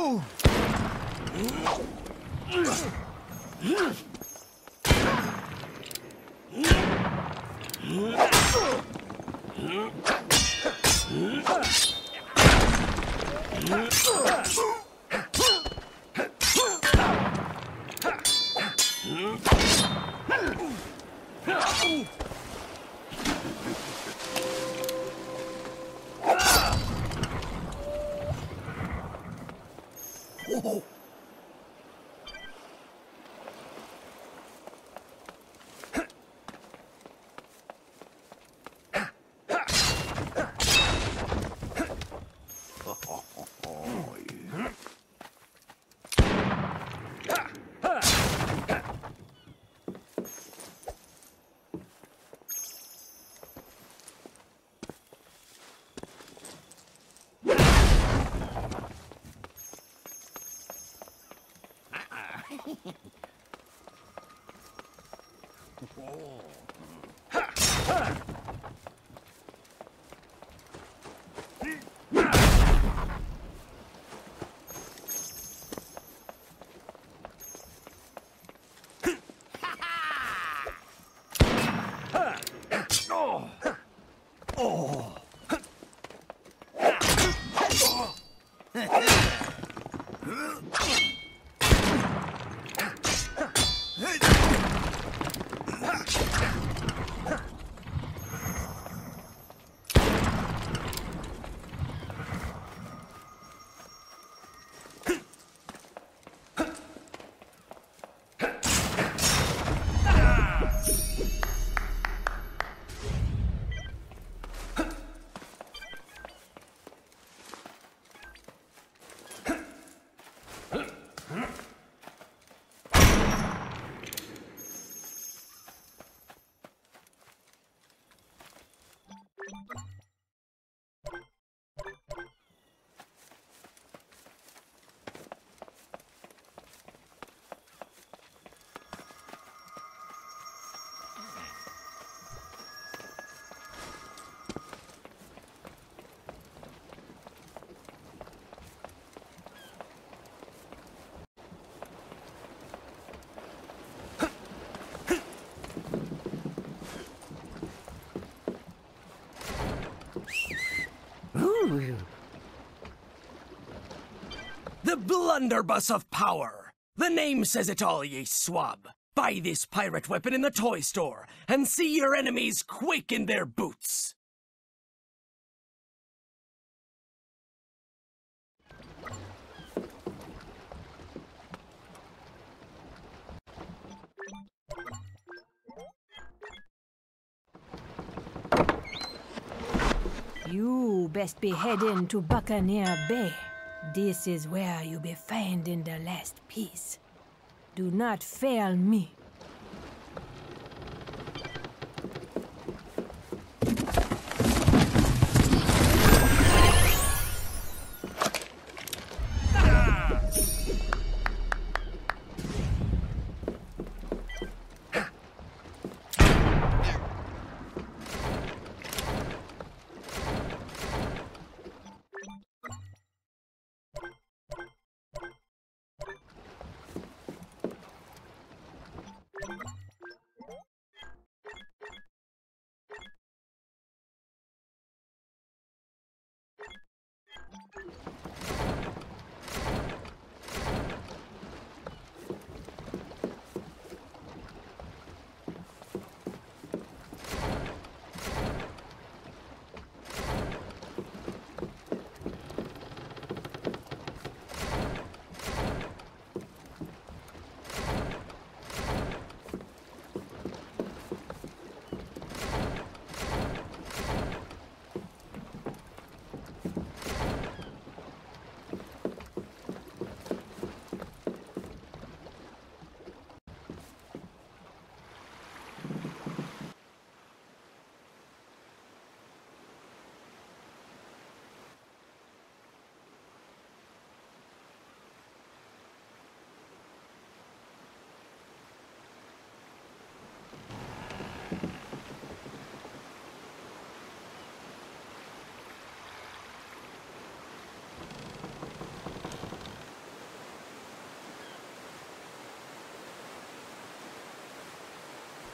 B: Ooh. Ha, ha, ha.
G: The blunderbuss of power! The name says it all, ye swab. Buy this pirate weapon in the toy store and see your enemies quake in their boots.
I: You best be heading to Buccaneer Bay. This is where you'll be finding the last piece. Do not fail me.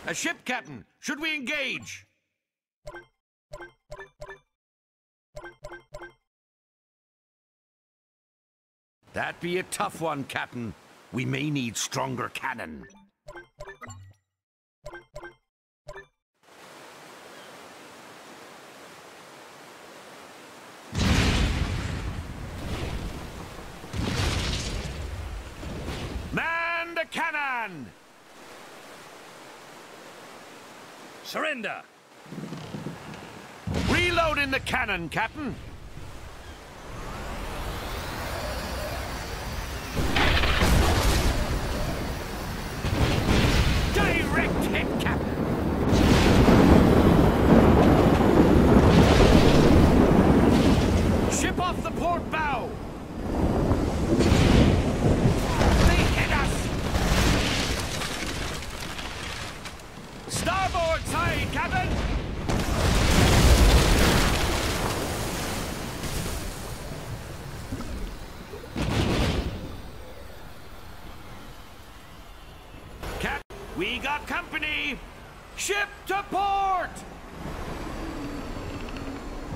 A: A ship, Captain. Should we engage? That be a tough one, Captain. We may need stronger cannon.
B: Surrender!
A: Reloading the cannon, Captain. Direct hit, Captain. Ship off the port bow. They hit us. Starboard side, Captain. Cap, we got company. Ship to port.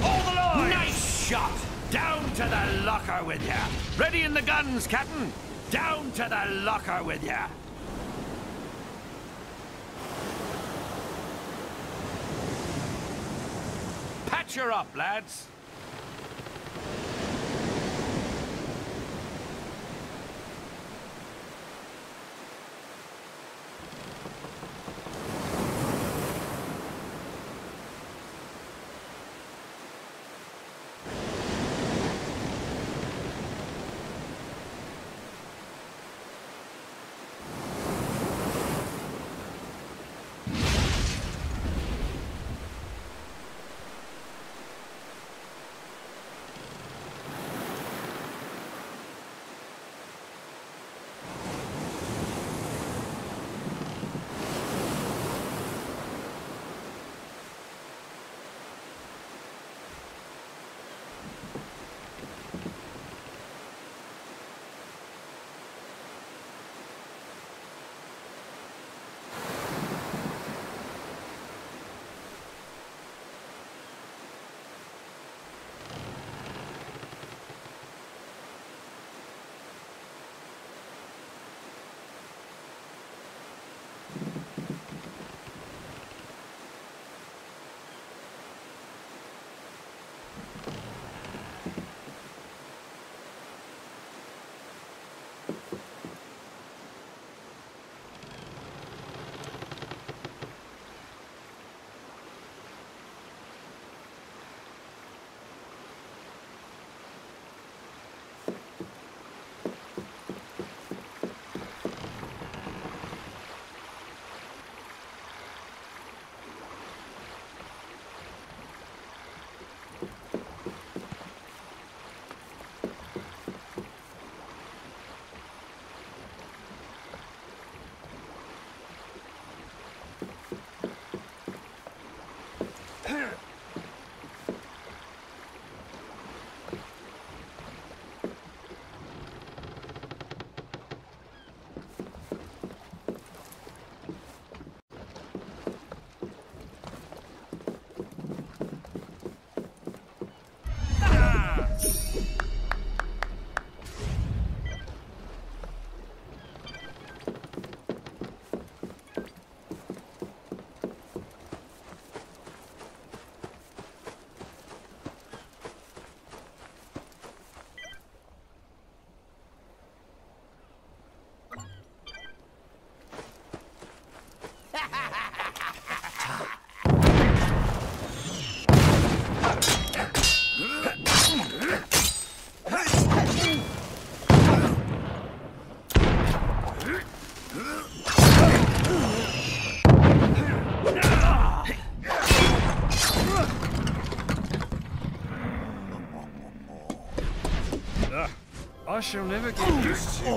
A: All the line. Nice shot. Down to the locker with ya. Ready in the guns, Captain. Down to the locker with ya. Patch her up, lads.
B: I shall never get used to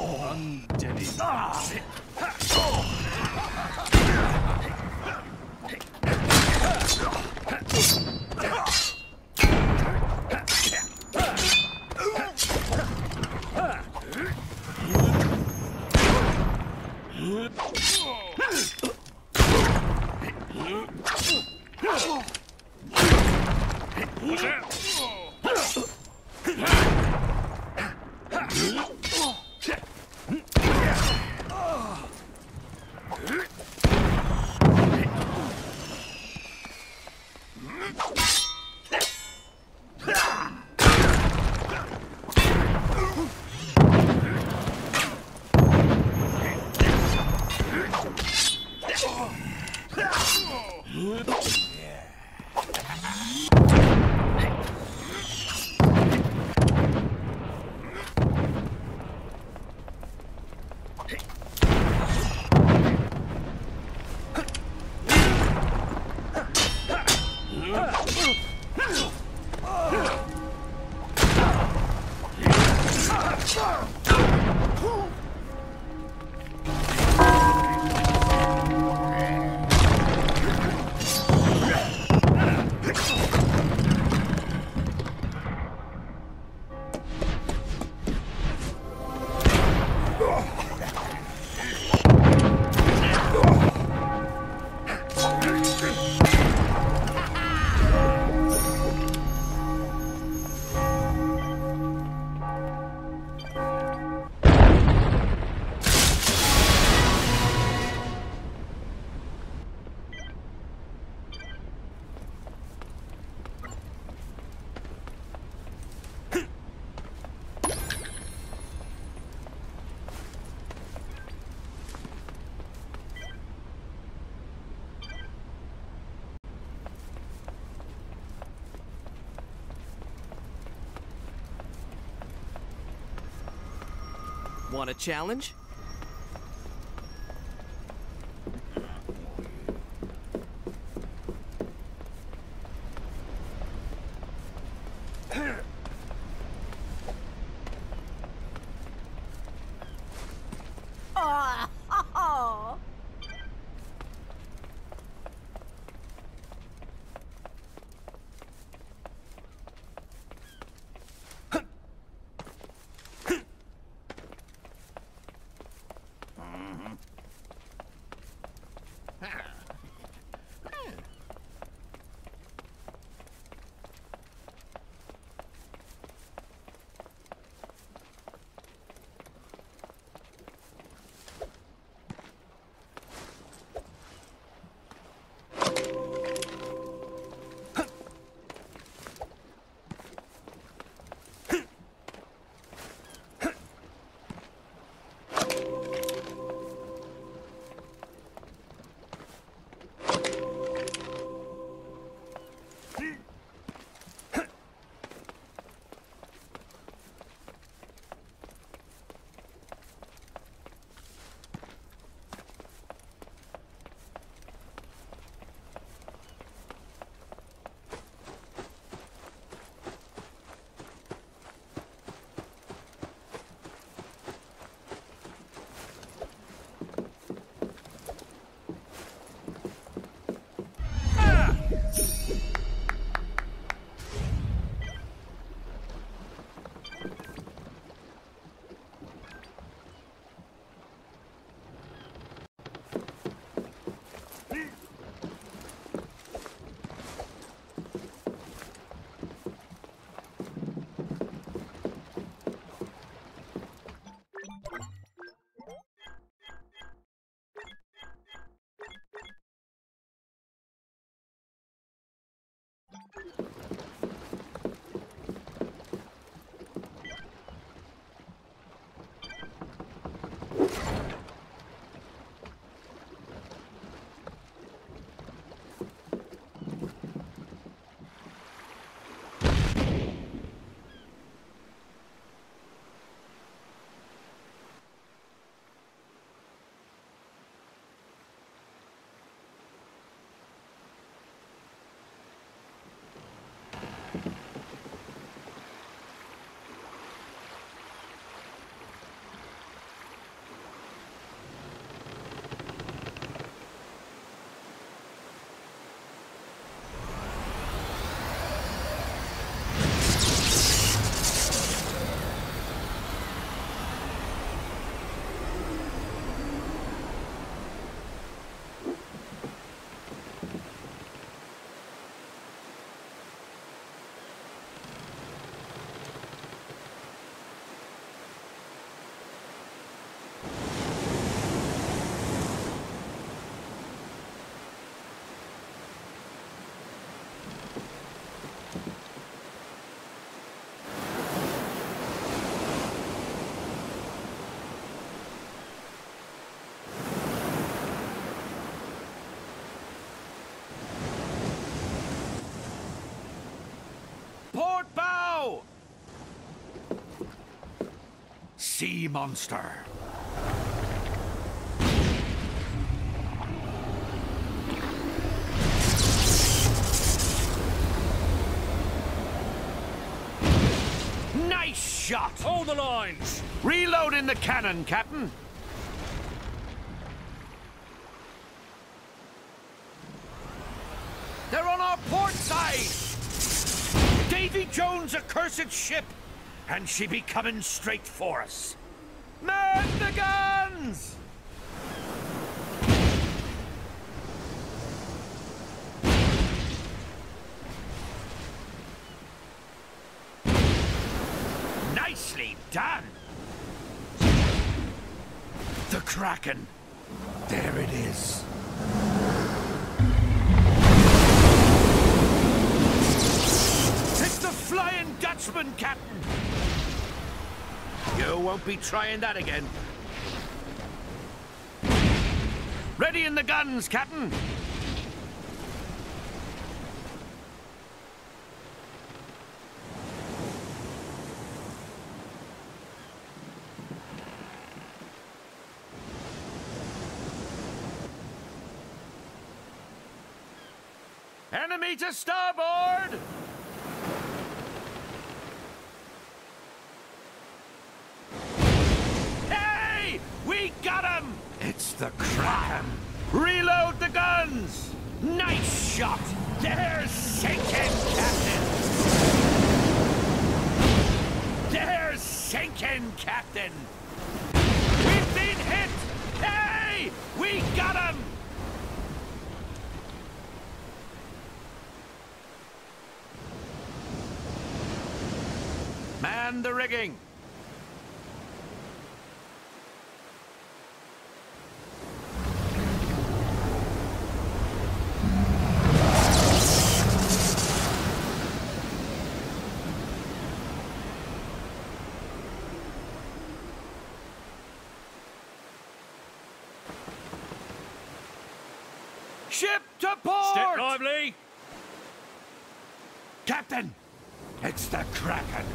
K: Want a challenge?
A: Sea monster. Nice shot!
B: Hold the lines!
A: Reloading the cannon, Captain. They're on our port side! Davy Jones' accursed ship, and she be coming straight for us. Man the guns! Nicely done! The Kraken. Be trying that again. Ready in the guns, Captain! Enemy to starboard! Hey! We got him! It's the Kraken! Reload the guns! Nice shot! There's sinking, Captain! There's sinking, Captain! We've been hit! Hey! We got him! Man the rigging! Ship to port!
B: Step lively!
A: Captain! Kraken!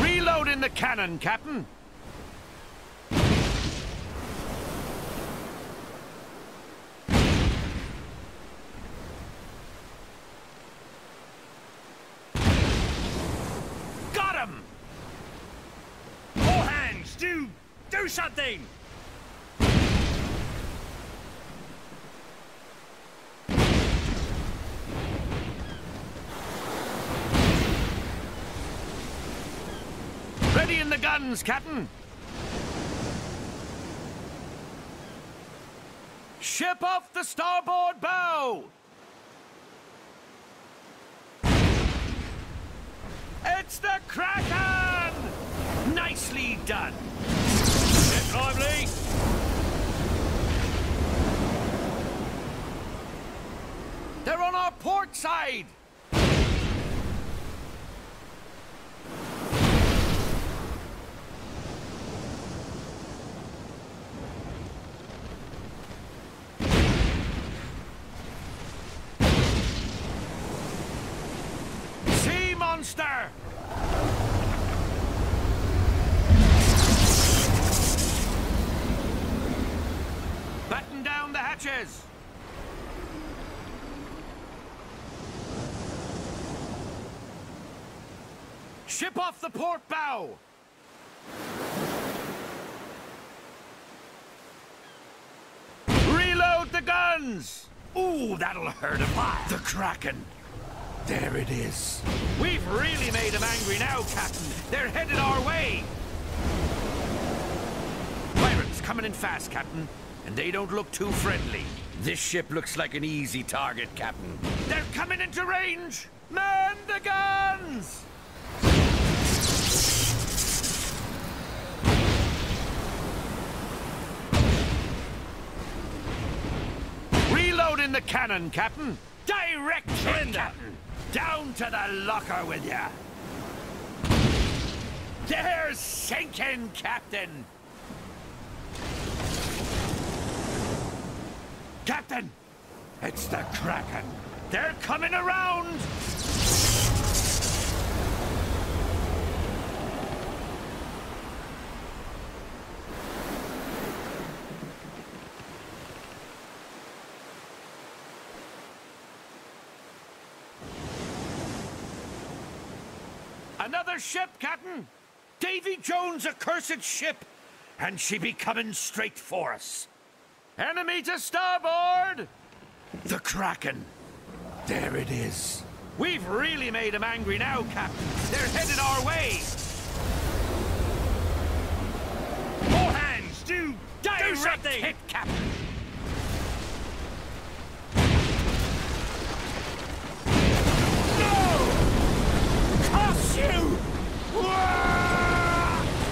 A: Reloading the cannon, Captain! Got him!
B: All hands, do... do something!
A: Ready in the guns, Captain! Ship off the starboard bow! It's the Kraken! Nicely done!
B: Step lively!
A: They're on our port side! Sea monster! Batten down the hatches! Ship off the port bow! Reload the guns! Ooh, that'll hurt him. The Kraken. There it is. We've really made them angry now, Captain. They're headed our way. Pirates coming in fast, Captain. And they don't look too friendly. This ship looks like an easy target, Captain. They're coming into range! Man the guns! Reloading the cannon, Captain. Direct hit, Captain. Down to the locker with ya. There's sinking, Captain. Captain, it's the Kraken. They're coming around. Another ship, Captain! Davy Jones' accursed ship! And she be coming straight for us. Enemy to starboard! The Kraken. There it is. We've really made them angry now, Captain. They're headed our way.
B: All hands, do
A: Direct
B: something!
A: hit, Captain. No!
F: Curse you!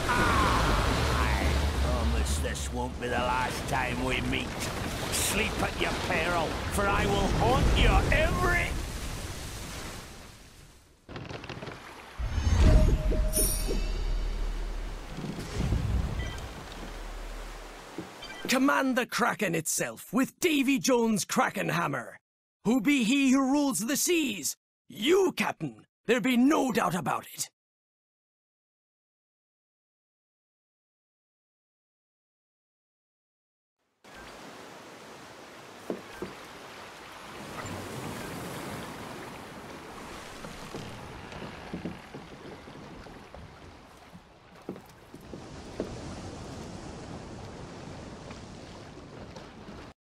F: I promise this won't be the last time we meet. Sleep at your peril, for I will haunt you every...
G: Command the Kraken itself with Davy Jones' Kraken Hammer. Who be he who rules the seas? You, Captain. There be no doubt about it.